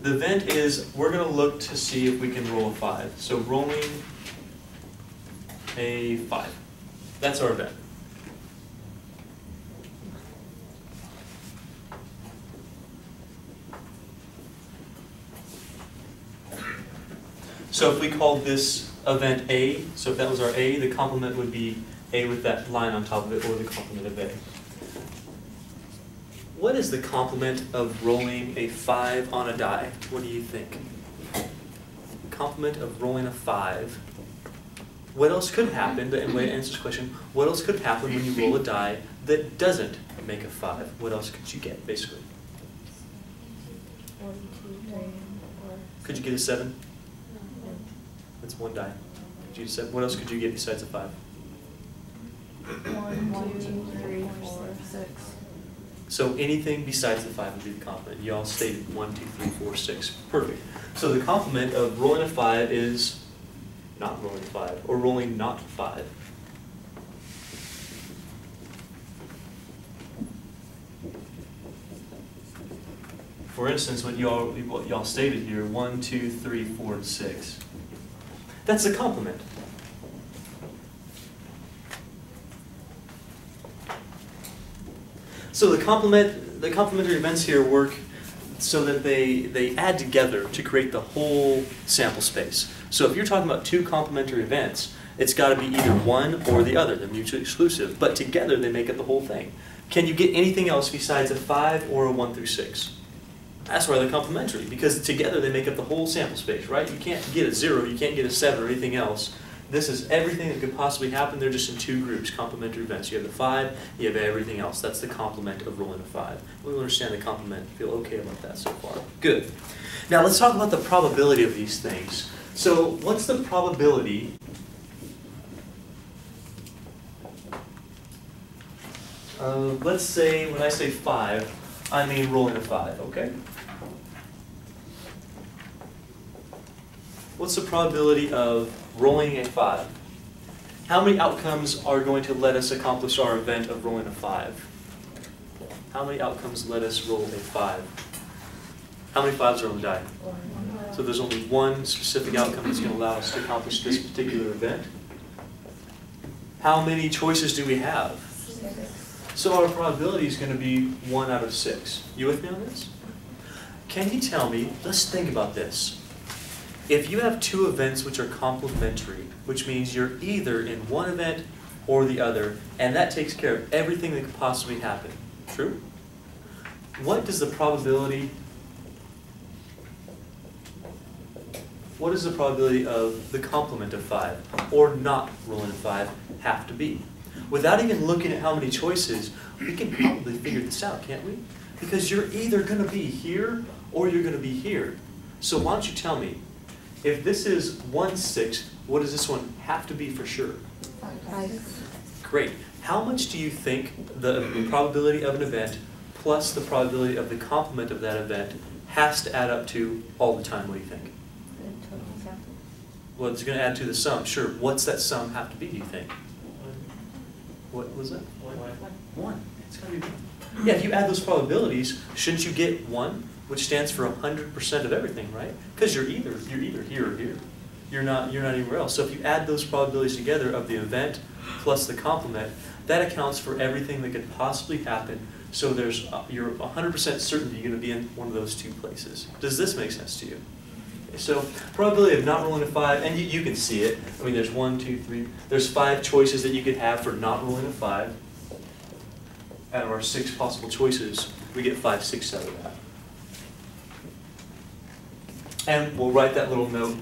The event is, we're gonna look to see if we can roll a five. So rolling a five. That's our event. So if we called this event A, so if that was our A, the complement would be A with that line on top of it, or the complement of A. What is the complement of rolling a five on a die? What do you think? Complement of rolling a five. What else could happen, the way to answer this question, what else could happen when you roll a die that doesn't make a five? What else could you get, basically? One, two, three, four. Could you get a seven? That's one die. Could you seven? What else could you get besides a five? One, two, three, four, six. So anything besides the five would be the complement. You all stated one, two, three, four, six. Perfect. So the complement of rolling a five is not rolling five, or rolling not five. For instance, what y'all, what y'all stated here, one, two, three, four, and six. That's a complement. So the complement, the complementary events here work so that they, they add together to create the whole sample space. So if you're talking about two complementary events, it's got to be either one or the other. They're mutually exclusive, but together they make up the whole thing. Can you get anything else besides a five or a one through six? That's why they're complementary, because together they make up the whole sample space, right? You can't get a zero, you can't get a seven or anything else. This is everything that could possibly happen. They're just in two groups, complementary events. You have the five, you have everything else. That's the complement of rolling a five. We understand the complement. Feel okay about that so far? Good. Now let's talk about the probability of these things. So what's the probability Uh, let's say, when I say five, I mean rolling a five, okay? What's the probability of rolling a five? How many outcomes are going to let us accomplish our event of rolling a five? How many outcomes let us roll a five? How many fives are on the die? So there's only one specific outcome that's going to allow us to accomplish this particular event. How many choices do we have? So our probability is going to be one out of six. You with me on this? Can you tell me, let's think about this. If you have two events which are complementary, which means you're either in one event or the other, and that takes care of everything that could possibly happen, true? What does the probability, what is the probability of the complement of five, or not rolling a five, have to be? Without even looking at how many choices, we can probably figure this out, can't we? Because you're either going to be here or you're going to be here. So why don't you tell me, if this is one sixth, what does this one have to be for sure? Five. Great. How much do you think the probability of an event plus the probability of the complement of that event has to add up to all the time? What do you think? Well, it's going to add to the sum. Sure. What's that sum have to be, do you think? What was that? One. One. It's going to be one. Yeah, if you add those probabilities, shouldn't you get one, which stands for 100% of everything, right? Because you're either you're either here or here. You're not you're not anywhere else. So if you add those probabilities together of the event plus the complement, that accounts for everything that could possibly happen. So there's uh, you're 100% certain you're going to be in one of those two places. Does this make sense to you? So probability of not rolling a five, and you, you can see it. I mean, there's one, two, three. There's five choices that you could have for not rolling a five. Out of our six possible choices, we get five, six out of that. And we'll write that little note.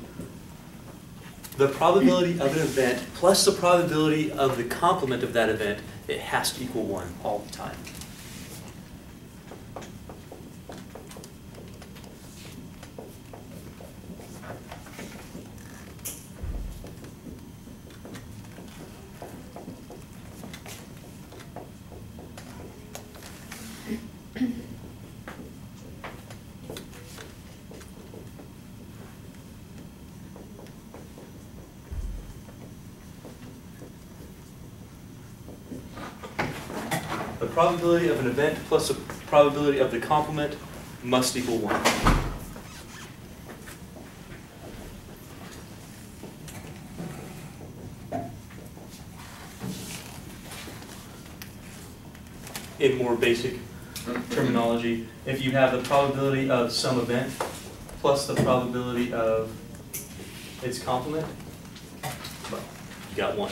The probability of an event plus the probability of the complement of that event, it has to equal one all the time. Probability of an event plus the probability of the complement must equal one. In more basic terminology, if you have the probability of some event plus the probability of its complement, well, you got one.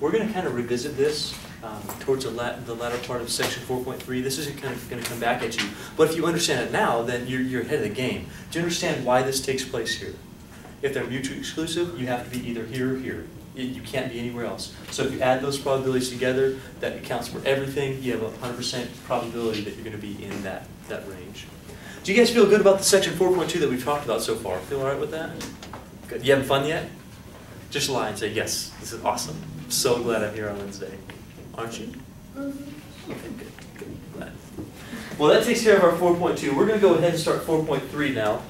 We're gonna kind of revisit this um, towards the lat, the latter part of section four point three. This isn't kind of gonna come back at you. But if you understand it now, then you're, you're ahead of the game. Do you understand why this takes place here? If they're mutually exclusive, you have to be either here or here. You- can't be anywhere else. So if you add those probabilities together, that accounts for everything. You have a hundred percent probability that you're gonna be in that, that range. Do you guys feel good about the section four point two that we've talked about so far? Feel all right with that? Good. You having fun yet? Just lie and say, yes, this is awesome. So glad I'm here on Wednesday. Aren't you? Okay, good, good, glad. Well, that takes care of our four point two. We're gonna go ahead and start four point three now.